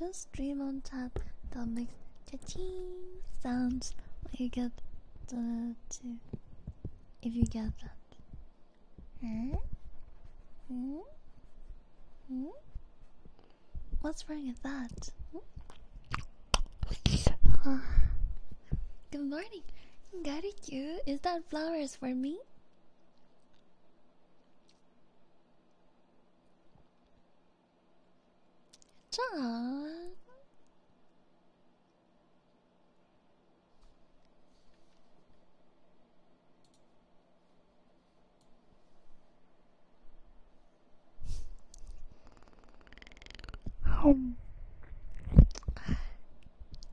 Just dream on top that makes cha-ching sounds when you get the two. If you get that. Hmm? Hmm? Hmm? What's wrong with that? Good morning. Got it, you. Is that flowers for me? John. Home.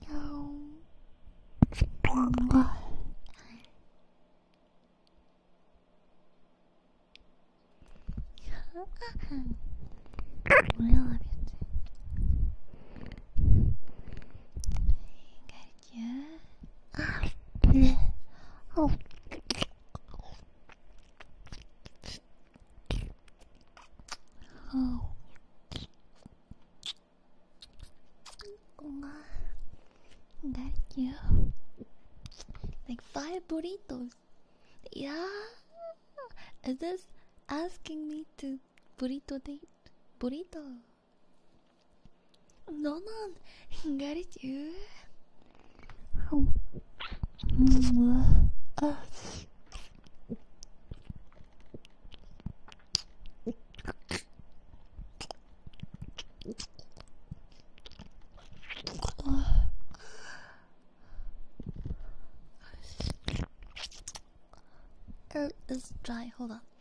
No. Mwah. I love it. Got you. Yeah. Oh. Oh. Got you. Like five burritos. Yeah. Is this asking me to burrito date? Burrito. You. Oh. Mwah. Ah. Er, it's dry. Hold on.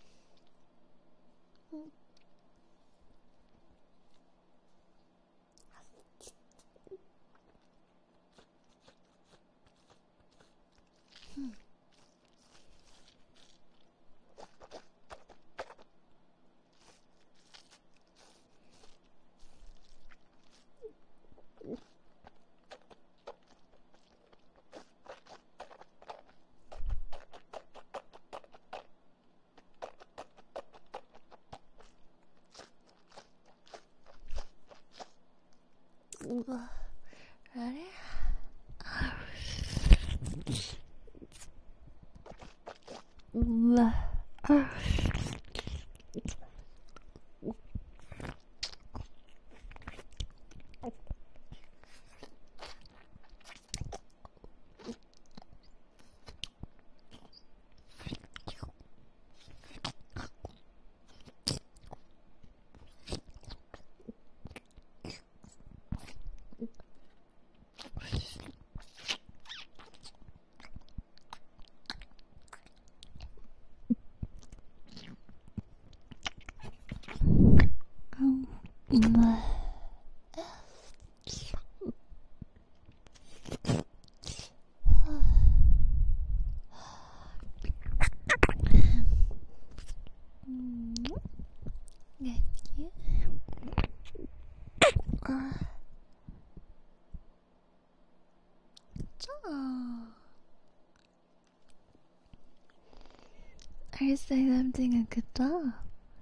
You saying I'm doing a good job?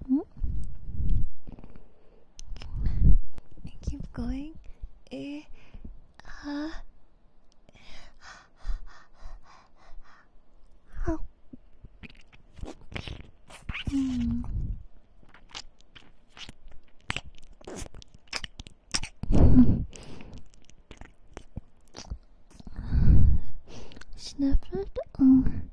Hmm? I keep going. Eh, uh. Um,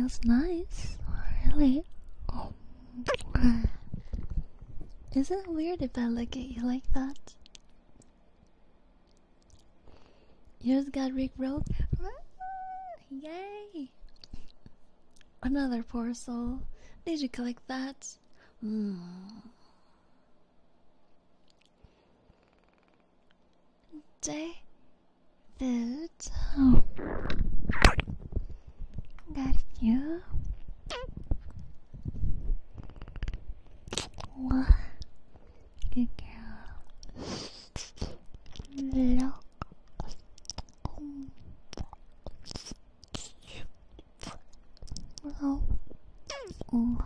feels nice. Really? Oh. Is it weird if I look at you like that? You just got rickrolled? Yay! Another poor soul. Did you collect that? Mm. David. Oh. Got you. What? Good girl. Look. Oh. Oh.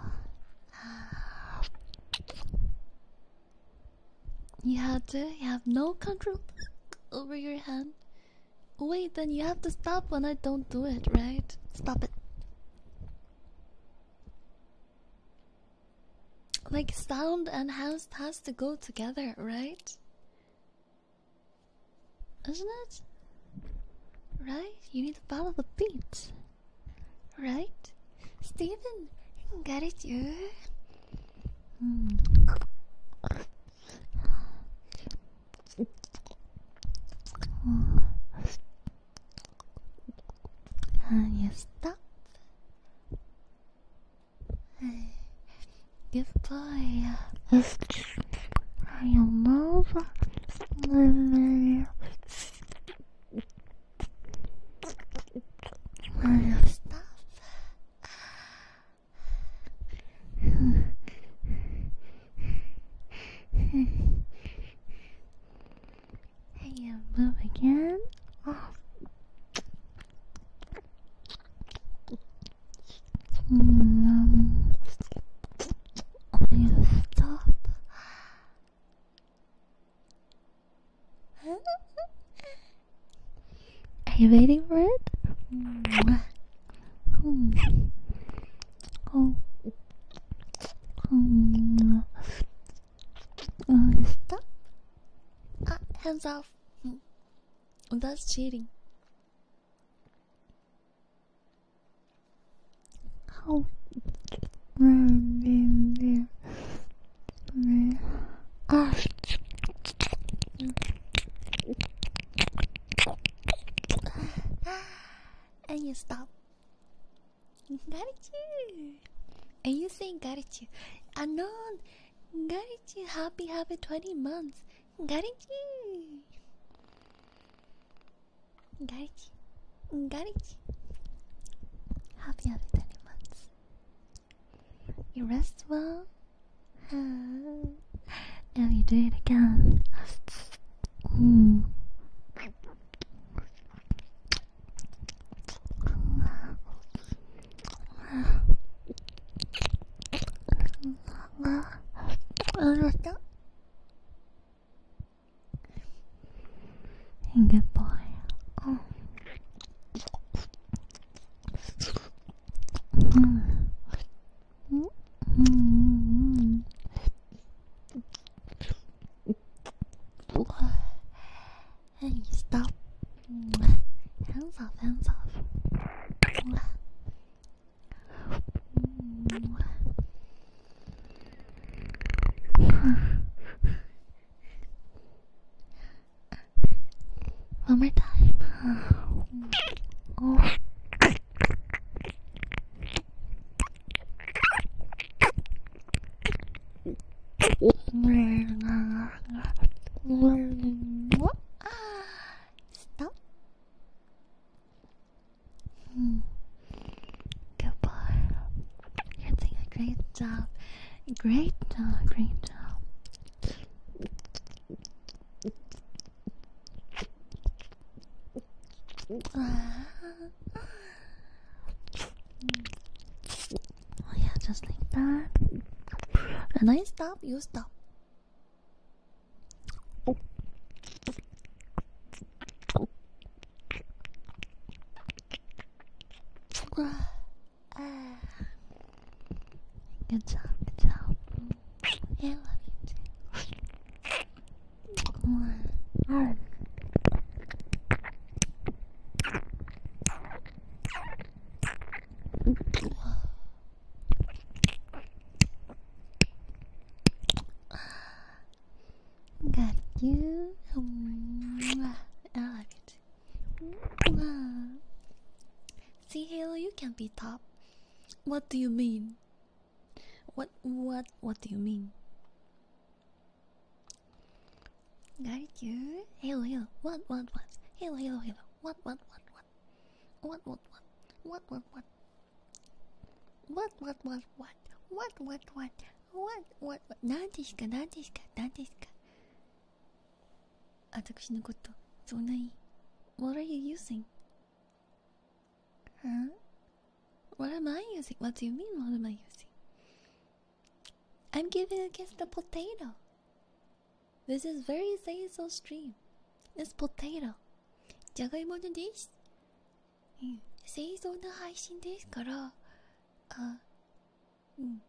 You had to? You have no control over your hand? Wait, then you have to stop when I don't do it, right? Stop it. Like sound and hands has to go together, right? Isn't it? Right? You need to follow the beat. Right? Steven, got it, you. Hmm. And you stop. Good boy. You move. And you stop. you waiting for it? Mwah. Mm. Oh. Mm. Uh, stop. Ah, hands off. Mm. Cheating. Ah. and you stop. Garichu. And you say Garichu. Anon. Garichu. Happy, happy 20 months. Garichu. Garichu. Garichu. Happy, happy 20 months. You rest well. now you do it again. Hmm. Understand? And good boy. Oh. Mm. Mm. Mm. And you stop. Hands off, hands off. One more time. Oh. Stop. Hmm. Good boy. You're doing a great job. Great job. Great job. Oh yeah, just like that. When I stop, you stop. Ah. Good job, good job. Yeah, I love you too. Mwah. Got you. Mwah. I love you too. Mwah. See, Halo, you can't be top. What do you mean? What, what, what do you mean? Got you. Halo, Halo. What, what, what? Halo, Halo, Halo. What, what, what, what? What, what, what? What, what, what? What, what, what, what? What, what, what? What, what, what? 何ですか何ですか何ですか私のことそんなに What are you using? Huh? What am I using? What do you mean what am I using? I'm giving against the potato. This is very Zazel stream. It's potato. じゃがいものです。うん。製造の配信ですから、あ、うん。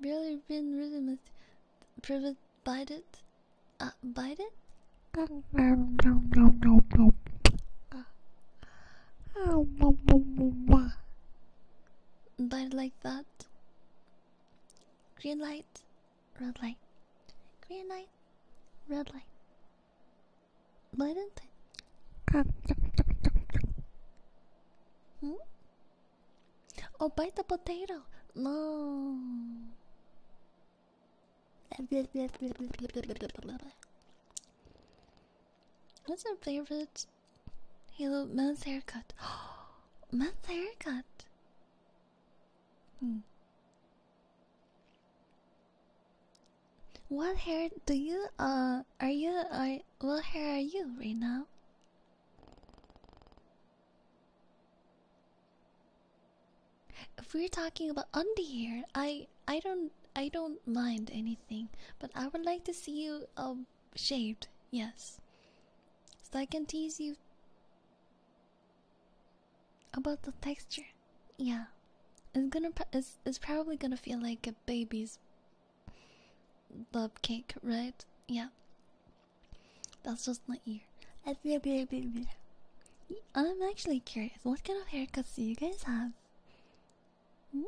Really been really much privet bited? あ、bited? Bite like that. Green light, red light. Green light, red light. Bite it. Hmm? Oh, bite the potato. No. What's your favorite Halo men's haircut? men's haircut. Hmm. What hair do you uh are you are what hair are you right now? If we're talking about undie hair, I I don't I don't mind anything, but I would like to see you um shaved. Yes, so I can tease you about the texture. Yeah, it's gonna it's, it's probably gonna feel like a baby's love cake, right? Yeah. That's just my ear. I'm actually curious. What kind of haircuts do you guys have? Hmm?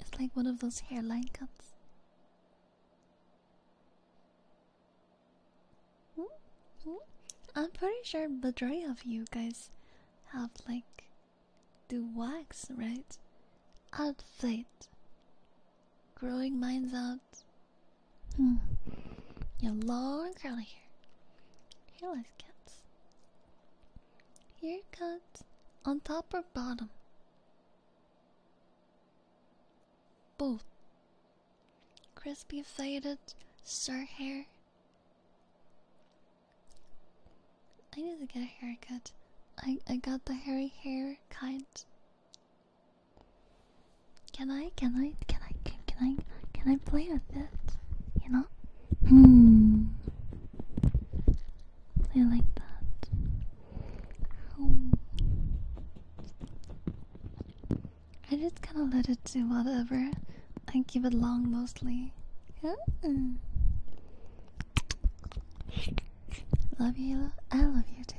It's like one of those hairline cuts. Hmm? Hmm? I'm pretty sure the majority of you guys have like do wax, right? Outfit. Growing minds out. Hmm. Your long curly hair. Hairless cats. Haircut on top or bottom? Both. Crispy faded, sir hair. I need to get a haircut. I I got the hairy hair kind. Can I? Can I? Can I? Can, can I? Can I play with it? You know? Hmm. Play like that. Hmm. I just kind of let it do whatever. I keep it long mostly. Yeah. Love you. I love you too,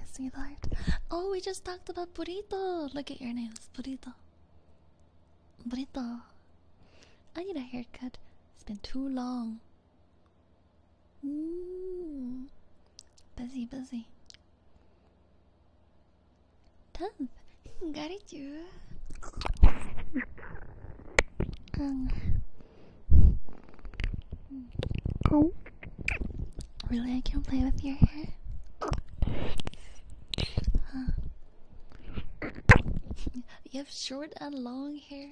Oh, we just talked about burrito. Look at your names, burrito. Burrito. I need a haircut. It's been too long. Mm. Busy, busy. Tenth. Got it, you. Um. Oh. Really, I can play with your hair. Huh. you have short and long hair.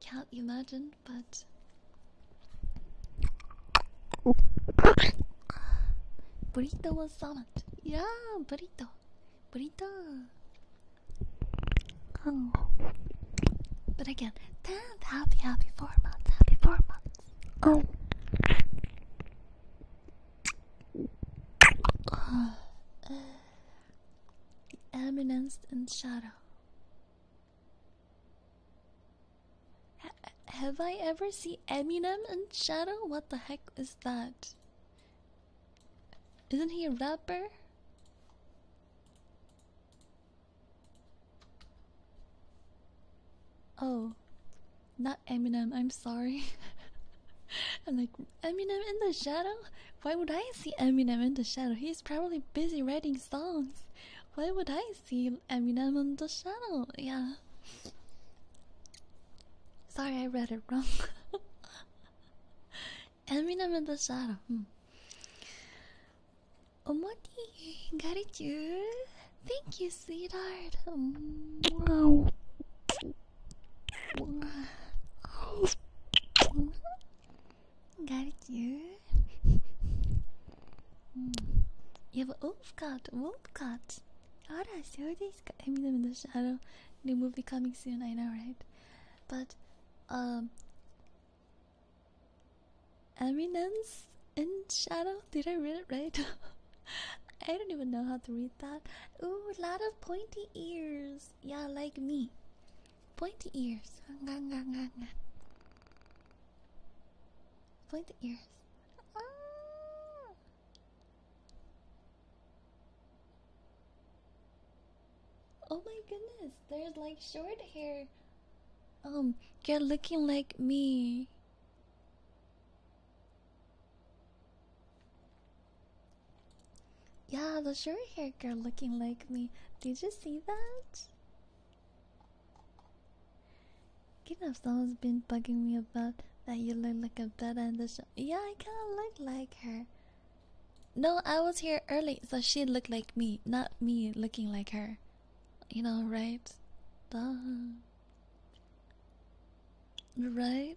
Can't imagine, but burrito was solid. Yeah, burrito, burrito. Oh. But again, tenth, happy, happy four months, happy four months. Oh. Uh, Eminence and shadow. have I ever seen Eminem and Shadow? What the heck is that? Isn't he a rapper? Oh, not Eminem. I'm sorry. I'm like Eminem in the shadow. Why would I see Eminem in the shadow? He's probably busy writing songs. Why would I see Eminem in the shadow? Yeah. Sorry, I read it wrong. Eminem in the shadow. Hmm. Omoti, got it, you. Thank you, sweetheart. Wow. Got it, you. You have a wolf cut, wolf cut. Ara, so this Eminem in the shadow. New movie coming soon, I know, right? But, um, in shadow. Did I read it right? I don't even know how to read that. Ooh, a lot of pointy ears. Yeah, like me. Pointy ears. Pointy ears. Oh my goodness, there's like short hair. Um, you're looking like me. Yeah, the short hair girl looking like me. Did you see that? You know, someone's been bugging me about that you look like a Bella in the show. Yeah, I kind of look like her. No, I was here early, so she looked like me, not me looking like her. You know, right? Duh. Right?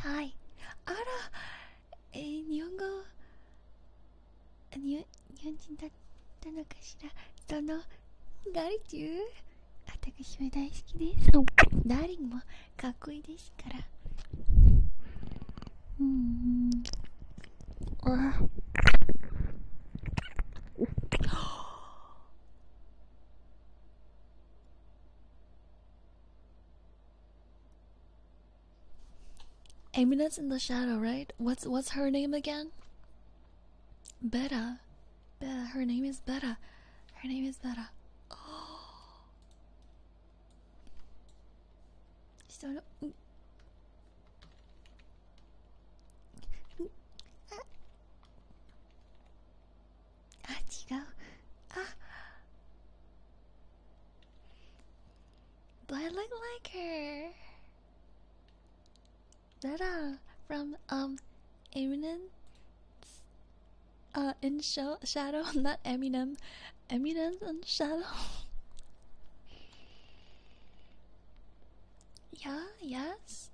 Kai, ara, eh, 日本語、日日本人だったのかしら。その、ガリチュー、私は大好きです。ダーリンもかっこいいですから。うん Eminence in the shadow, right? What's what's her name again? Beta. Beta. Her name is Beta. Her name is Beta. Oh. Do I look like her? Beta from um Eminem. Uh in show shadow not Eminem. Eminem in shadow. Yeah, yes.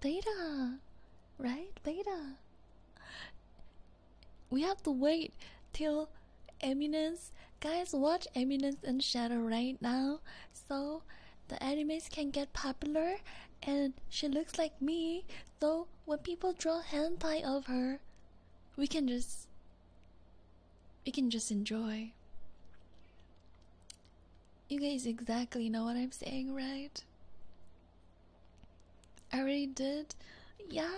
Beta Right, Beta. We have to wait till Eminence guys watch Eminence in Shadow right now so the animes can get popular and she looks like me so when people draw hentai of her we can just we can just enjoy. You guys exactly know what i'm saying right? I already did? Yeah.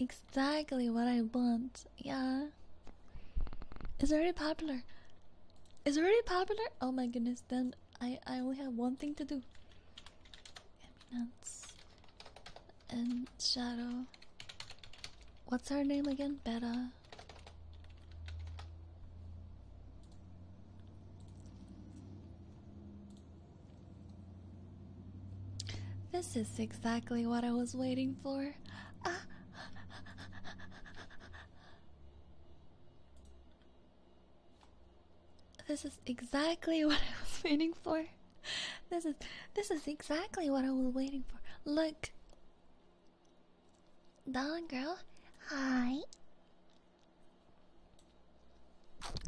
Exactly what i want. Yeah. It's already popular it's already popular oh my goodness then I, I only have one thing to do. Eminence and Shadow. What's her name again? Beta. This is exactly what I was waiting for. Ah. This is exactly what I was waiting for. This is this is exactly what I was waiting for. Look. Darling girl. Hi.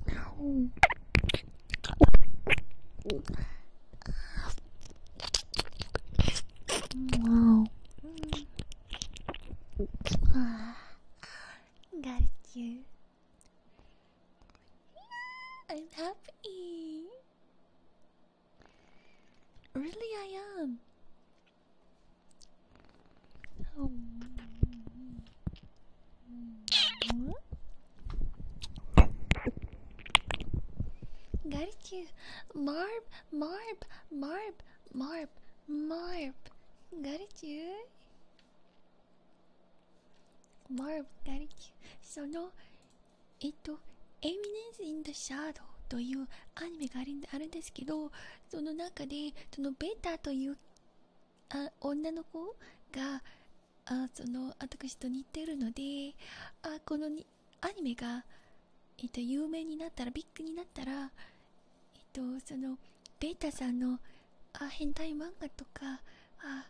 Wow. Mm. Ah, got you. I'm happy. Really, I am. Oh. Got it, you. Marb, Marb, Marb, Marb, Marb. Got it, you. Marb, got it, you. その、えっと、 エミネンス・イン・ダ・シャードというアニメがあるあるんですけどその中でそのベータというあ女の子があその私と似てるのであこのにアニメが、えっと、有名になったらビッグになったら、えっと、そのベータさんのあ変態漫画とかあ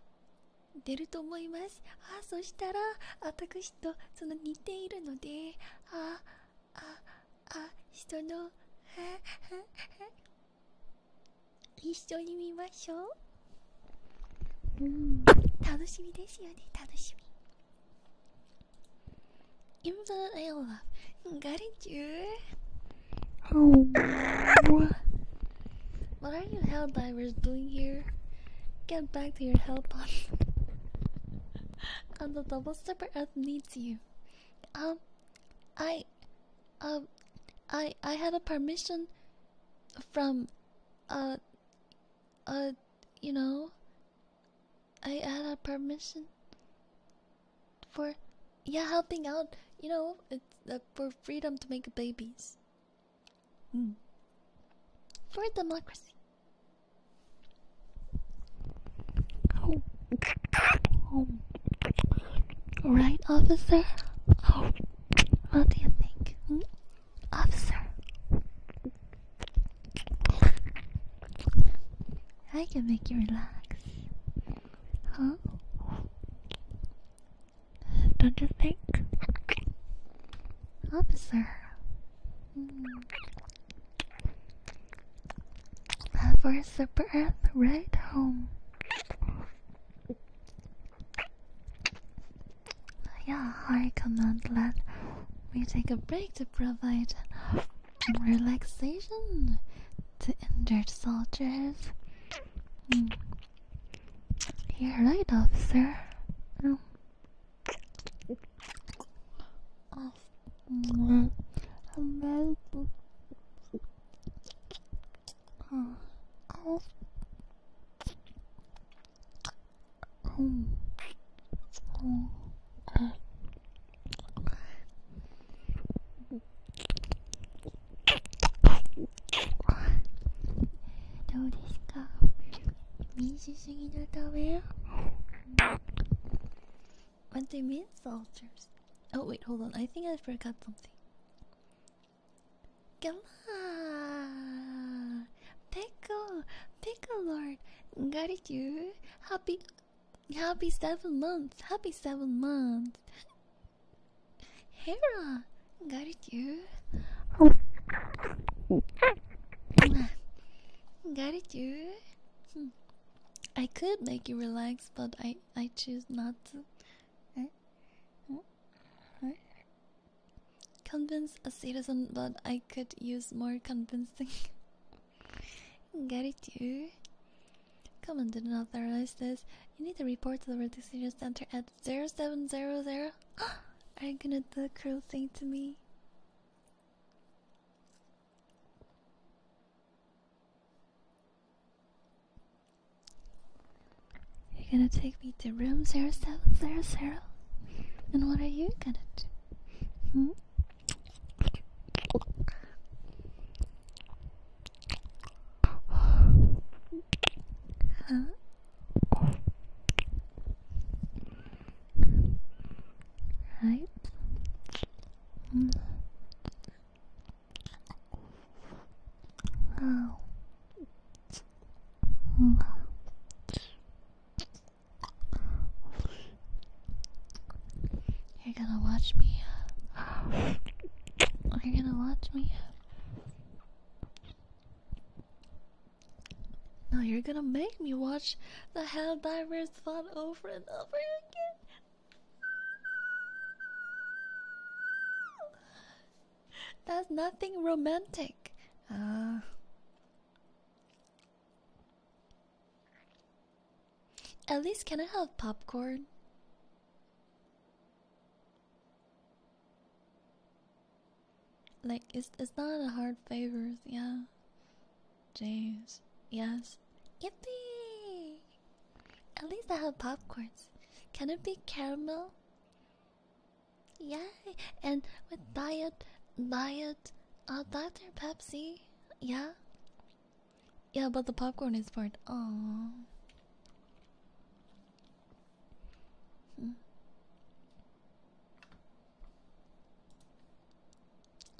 出ると思います。あそしたら私とその似ているのであああ、人の一緒に見ましょう。うん、楽しみですよね、楽しみ。In the love, got it, you? Oh, what are you Helldivers doing here? Get back to your hell pod. and the double stepper earth needs you. Um, I, um, I I had a permission from uh uh you know I had a permission for yeah helping out you know it's uh, for freedom to make babies mm. for democracy Oh. Oh. Right, officer? Oh. What do you think? Officer. I can make you relax. Huh? Don't you think? Officer. Hmm. For a super earth right home. yeah, I cannot let me take a break to provide relaxation to injured soldiers. Mm. You're right, officer. Mm. Oh. 民主主義のため What do you mean, soldiers? Oh, wait, hold on. I think I forgot something. Come on! Pickle! Pickle Lord! Got it, you! Happy. Happy seven months! Happy seven months! Hera! Got it, you! Got it, you? Hmm. I could make you relax, but I I choose not to. Eh? Hmm? Hmm? Convince a citizen, but I could use more convincing. Got it, you? Come on, did not realize this. You need to report to the Redistribution Center at 0700. Are you gonna do a cruel thing to me? You're gonna take me to room 0700? And what are you gonna do? Hmm? Huh? Right? Hmm. Oh. Hmm. You're gonna watch me. You're gonna watch me. No, you're gonna make me watch the Helldivers fought over and over again. That's nothing romantic. Uh, at least, can I have popcorn? Like, it's, it's not a hard favor, yeah. James, yes. Yippee! At least I have popcorns. Can it be caramel? Yay! And with diet, diet, uh, Dr. Pepsi, yeah? Yeah, but the popcorn is part. Oh.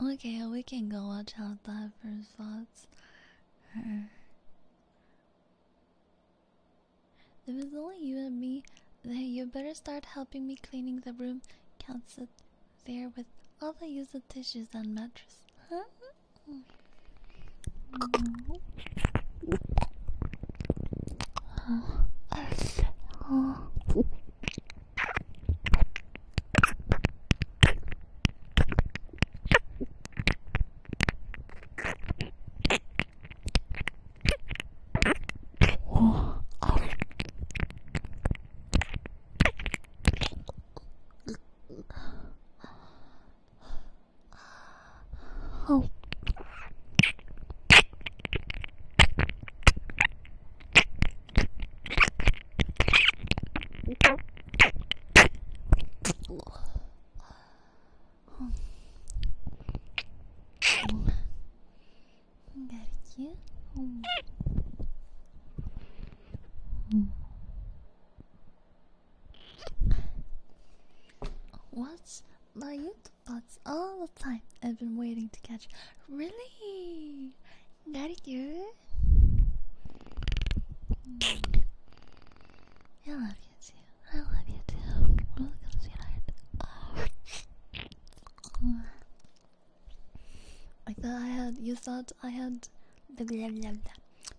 Okay, we can go watch out that first thoughts. If it's only you and me, then you better start helping me cleaning the room. Can't sit there with all the used tissues and mattress. Huh? Oh. Got you. What's my YouTube bots all the time? I've been waiting to catch. Really? Got it, you? I love you too. I love you too. Welcome, sweetheart. I thought I You thought I had.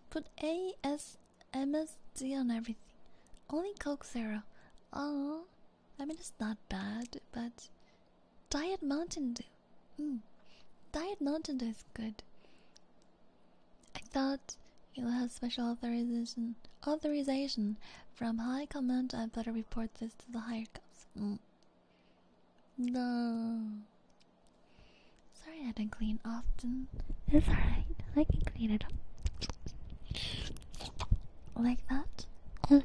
Put A S M S D on everything. Only Coke Zero. Oh, I mean, it's not bad, but Diet Mountain Dew. Mm. Diet Mountain Dew is good. I thought you'll have special authorization authorization from High Command. I better report this to the higher ups. Mm. No. Sorry I didn't clean often. It's alright. I can clean it up. Like that? Is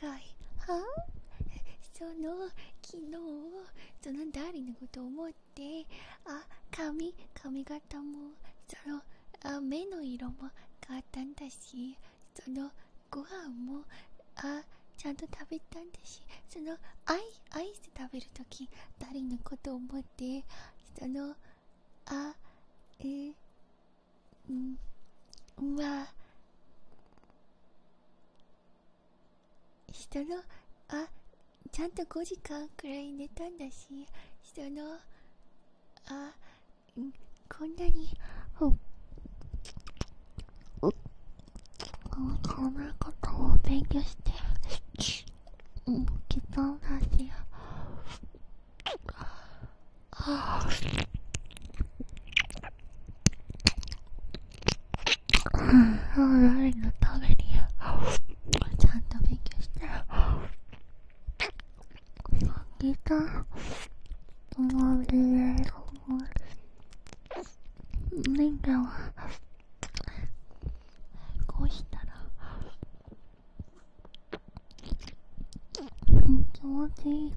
短い。はその、昨日、その誰のことを思って、あ、髪、髪型も、その、あ目の色も変わったんだし、その、ご飯も、あ、ちゃんと食べたんだし、その、アイ、アイス食べるとき、誰のことを思って、その、あ、え、うん、まあ、人の、あ、ちゃんと5時間くらい寝たんだし、人の、あ、んこんなに、考え方を勉強して、うん、きたんだし。誰のためにちりた。思うで思うなんかこうしたら。気持ちいい。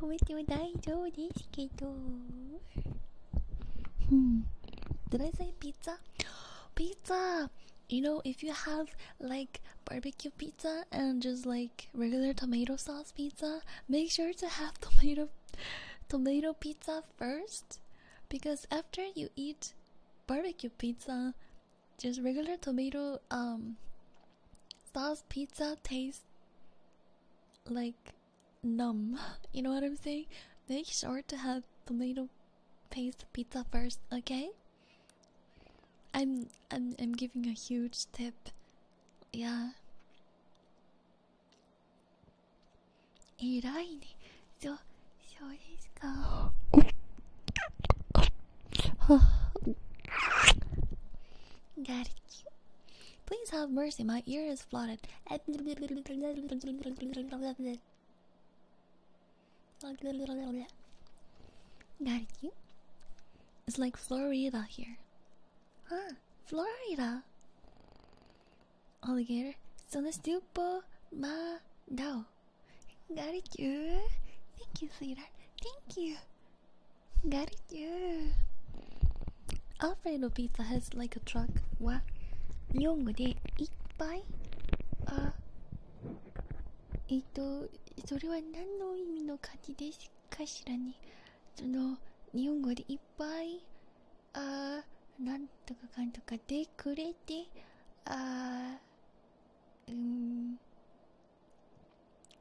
褒めても大丈夫ですけど。Hmm. Did I say pizza? Pizza! You know, if you have like barbecue pizza and just like regular tomato sauce pizza, make sure to have tomato tomato pizza first because after you eat barbecue pizza, just regular tomato um sauce pizza tastes like numb. You know what I'm saying? Make sure to have tomato paste pizza first, okay? I'm I'm I'm giving a huge tip. Yeah. 偉いね。そう、そうですか。Got it. Please have mercy, my ear is flooded. Got it. It's like Florida here. Huh, Florida. Alligator. Son estupo ma no. Got it, you. Thank you, sweetheart. Thank you. Got it, you. Alfredo pizza has like a truck. What? 日本語でいっぱいあ えっとそれは何の意味の漢字ですかしらね？その日本語でいっぱいあなんとかかんとかでくれてあうん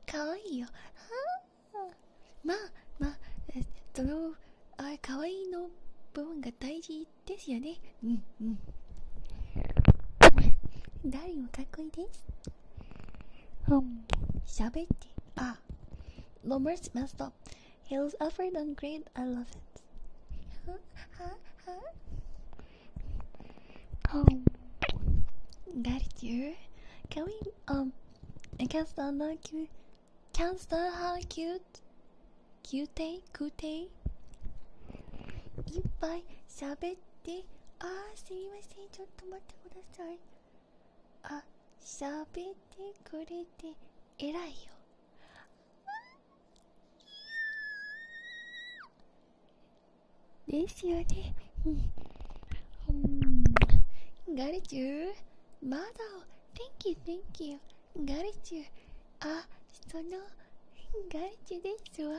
かわいいよ。はまあまあそのあかわいいの部分が大事ですよね。うんうん。誰もかっこいいです。うん Shabete. Ah. Numbers messed up. Hill's effort done great. I love it. Huh? Huh? Huh? Um, Got it, you. Can we, um, I can't stand that cute. Can't stand how cute. Cute, cute. いっぱい喋って。あー、すみません。ちょっと待ってください。あ、 しゃべってくれて偉いよ。ですよね。ガリチューまだを Thank you, thank you ガリチューあそのガリチューですわ。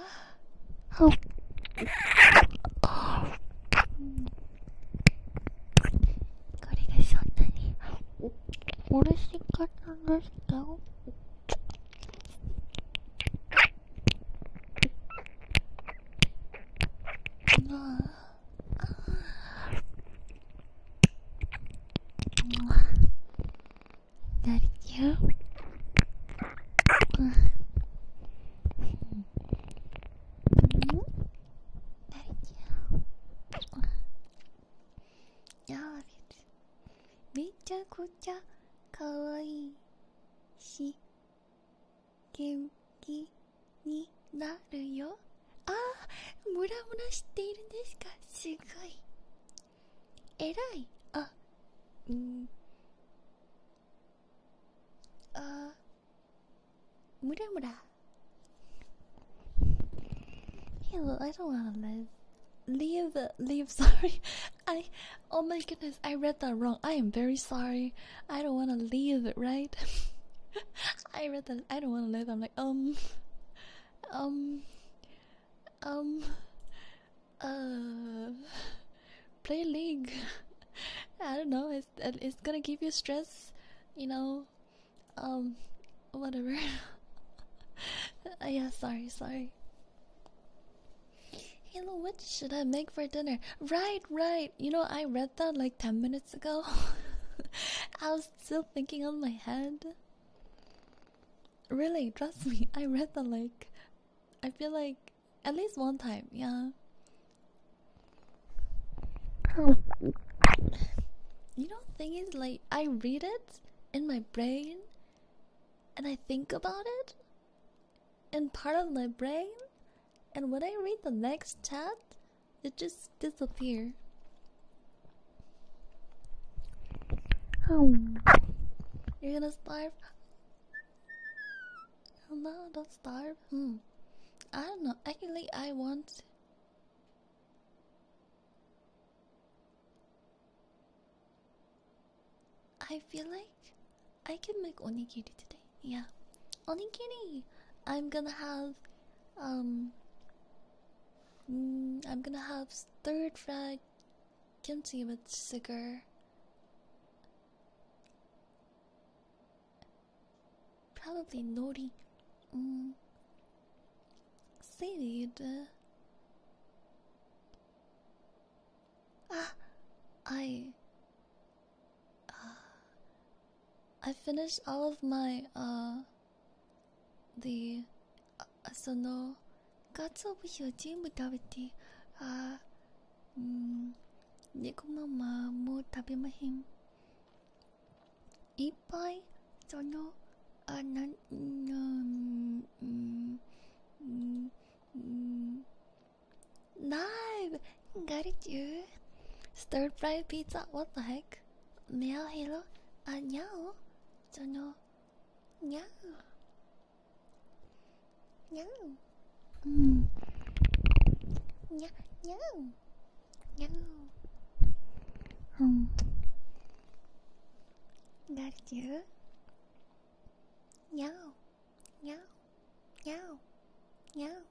お留かなんです。なるよあームラムラしているんですかすごいえらいあうんあムラムラ Hello, I don't wanna live. Leave, leave, sorry. I, oh my goodness, I read that wrong. I am very sorry. I don't wanna leave, right? I read that, I don't wanna live. I'm like, um, um, um, uh, play League. I don't know, it's, it's gonna give you stress, you know, um, whatever. uh, yeah, sorry, sorry. Hello, what should I make for dinner? Right, right. You know, I read that like 10 minutes ago. I was still thinking on my head. Really, trust me, I read that like. I feel like at least one time, yeah. You know, thing is, like, I read it in my brain and I think about it in part of my brain and when I read the next chat, it just disappear. um, You're gonna starve? Oh, no, don't starve. Hmm. I don't know. Actually, I want. I feel like I can make onigiri today. Yeah, onigiri. I'm gonna have um Mm, I'm gonna have stir fried kimchi with sugar. Probably nori. Mm, seaweed. Ah, I. Uh, I finished all of my uh. The. Uh, so no. かつお節を全部食べて、あうん、猫ママもう食べまへん。いっぱい、その、あ、なん、なん、うん、うん、 Mm. Nine. Got it, you! Stir fry pizza, what the heck? Meow, hello? Ah, uh, meow? Don't know. Meow. Meow. Mm. Meow, meow. Meow. Hmm. Got it, you? Meow. Meow. Meow. Meow.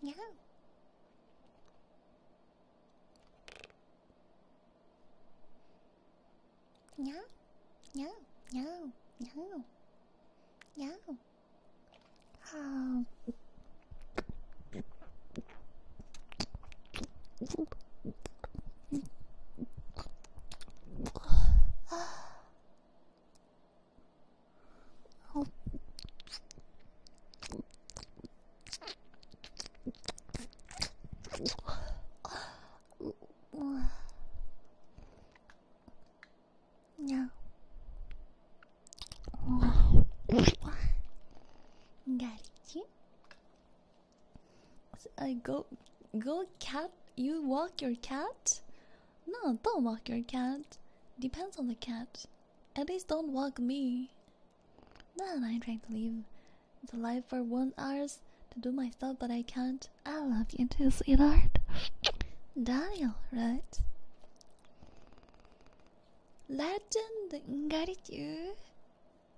娘。娘娘娘娘娘。好。Go, go cat. You walk your cat? No, don't walk your cat. Depends on the cat. At least don't walk me. Then I'm trying to leave the life for one hours to do my stuff, but I can't. I love you too, sweetheart. Daniel, right? Legend, got it you.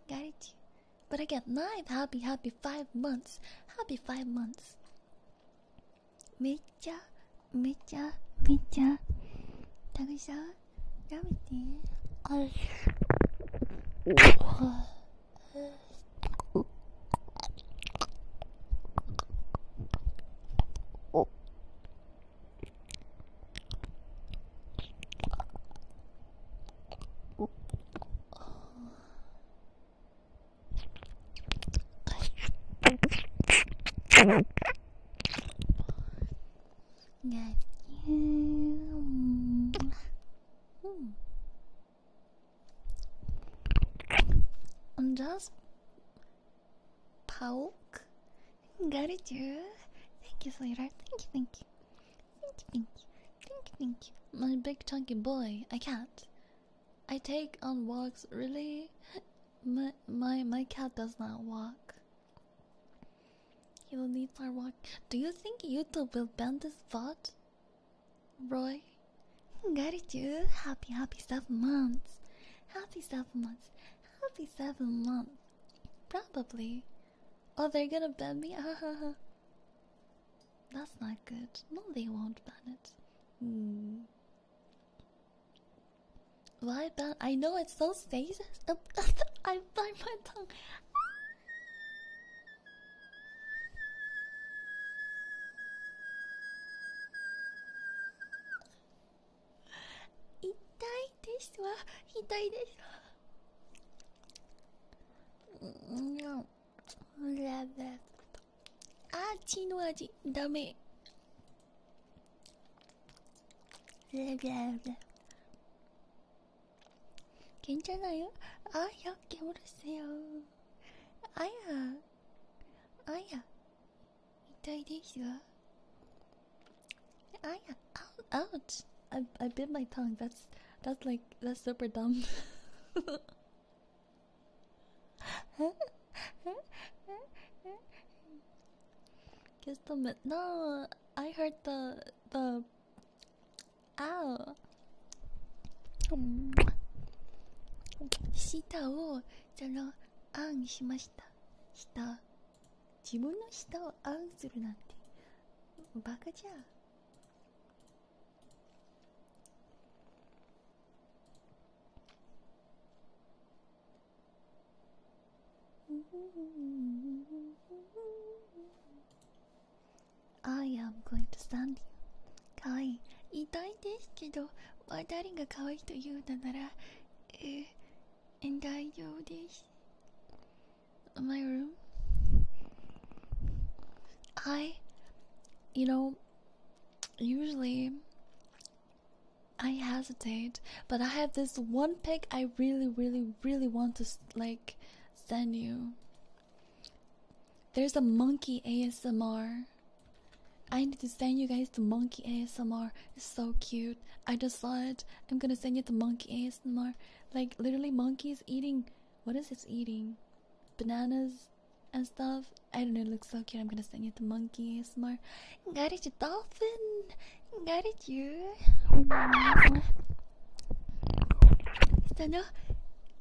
Got it. But I get nine happy, happy five months. Happy five months. めっちゃめっちゃめっちゃたくさん食べて。あが 42. Thank you, sweetheart. Thank you, thank you. Thank you, thank you. Thank you, thank you. My big chunky boy. I can't. I take on walks, really? My, my, my cat does not walk. He will need our walk. Do you think YouTube will ban this bot? Roy? Got it, you. Happy, happy seven months. Happy seven months. Happy seven months. Probably. Oh, they're gonna ban me? That's not good. No, they won't ban it. Hmm. Why ban? I know it's so stasis. I bite my tongue. あっちの味ダメけんじゃないよあやっけおるせよあやあや痛いですがあやあ ouch I, I bit my tongue that's that's like that's super dumb huh? huh? Kiss the m No, I heard the the. Ow. 舌をそのあんしました。舌自分の舌をあんするなんて。バカじゃ。ん。I am going to stand you かわいい痛いですけど渡りが可愛いというのならえ大丈夫です My room I you know usually I hesitate, but I have this one pic I really, really, really want to like send you. There's a monkey ASMR. I need to send you guys the monkey ASMR. It's so cute. I just saw it. I'm gonna send you the monkey ASMR. Like literally monkeys eating what is it eating? Bananas and stuff. I don't know, it looks so cute. I'm gonna send you the monkey ASMR. Got it, you dolphin. Got it, you.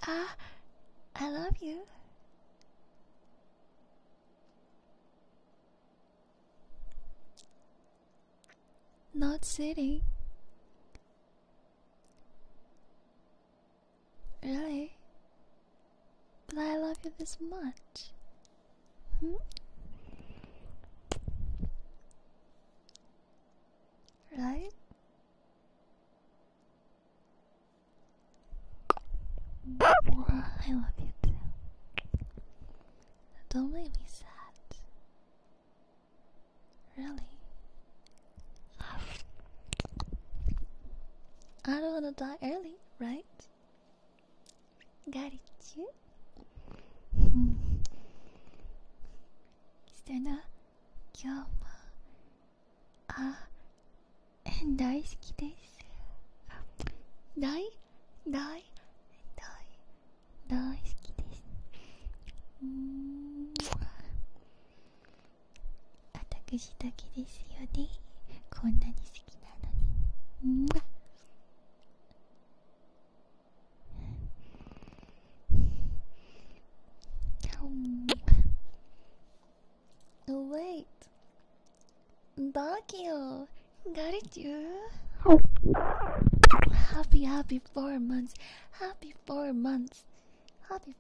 Ah, I love you. Not sitting. Really? But I love you this much. Hmm? Right? I love you too. Don't make me sad. Really? I don't wanna die early, right? Got it, you?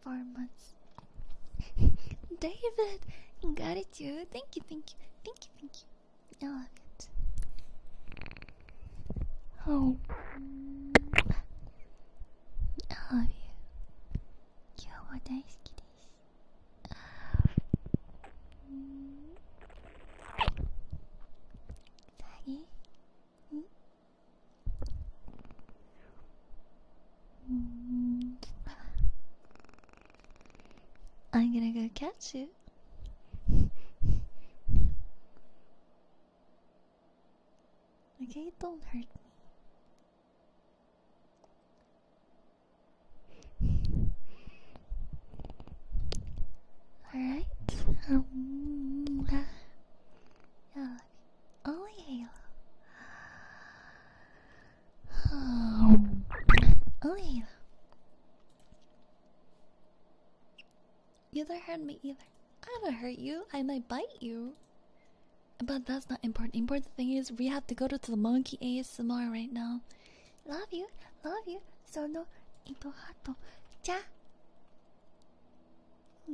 Months. David, got it you. Thank you, thank you, thank you, thank you. I love it. Oh. Gonna go catch you. Okay, don't hurt me. Alright. Um, yeah. Only Halo. Um, only Halo. You don't hurt me either. I don't hurt you. I might bite you. But that's not important. Important thing is we have to go to the monkey ASMR right now. Love you, love you. So no, ito hato. Ja.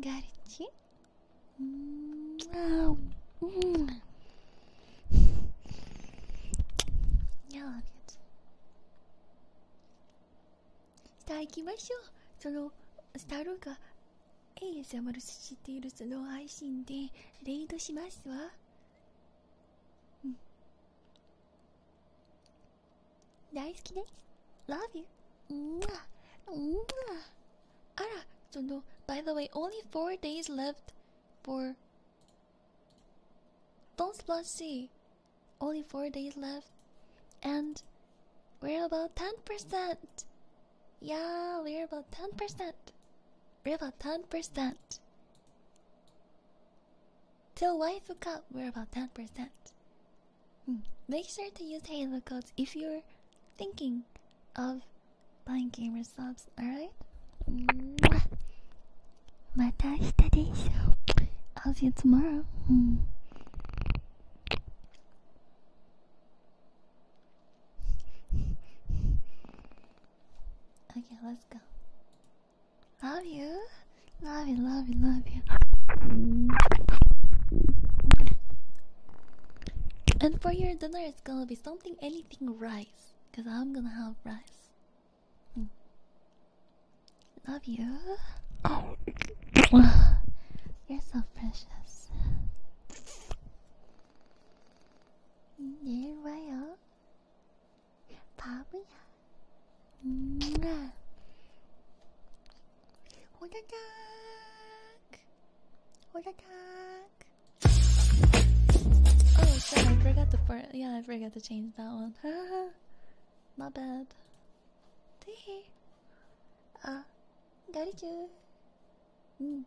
Got it. Mm. Mm. Yeah, love it. さあ行きましょう。そのスタロが ASMR 知っているその配信でレイドしますわ。うん。大好きです。Love you. うんわ。うんわ。あら、その、by the way, only four days left for Don't Splash C. Only four days left. And we're about 10%. Yeah, we're about 10%. we're about 10%. Till waifu cup, we're about 10%. Hmm. Make sure to use Halo codes if you're thinking of buying Gamer Supps, alright? Matashita desu. I'll see you tomorrow. Hmm. okay, let's go. Love you. Love you, love you, love you. And for your dinner, it's gonna be something, anything rice. Because I'm gonna have rice. Hmm. Love you. Oh. You're so precious. Yeah, right, Probably. What attack? What attack? Oh, sorry, I forgot the first. Yeah, I forgot to change that one. My bad. Ah, got it. Mm.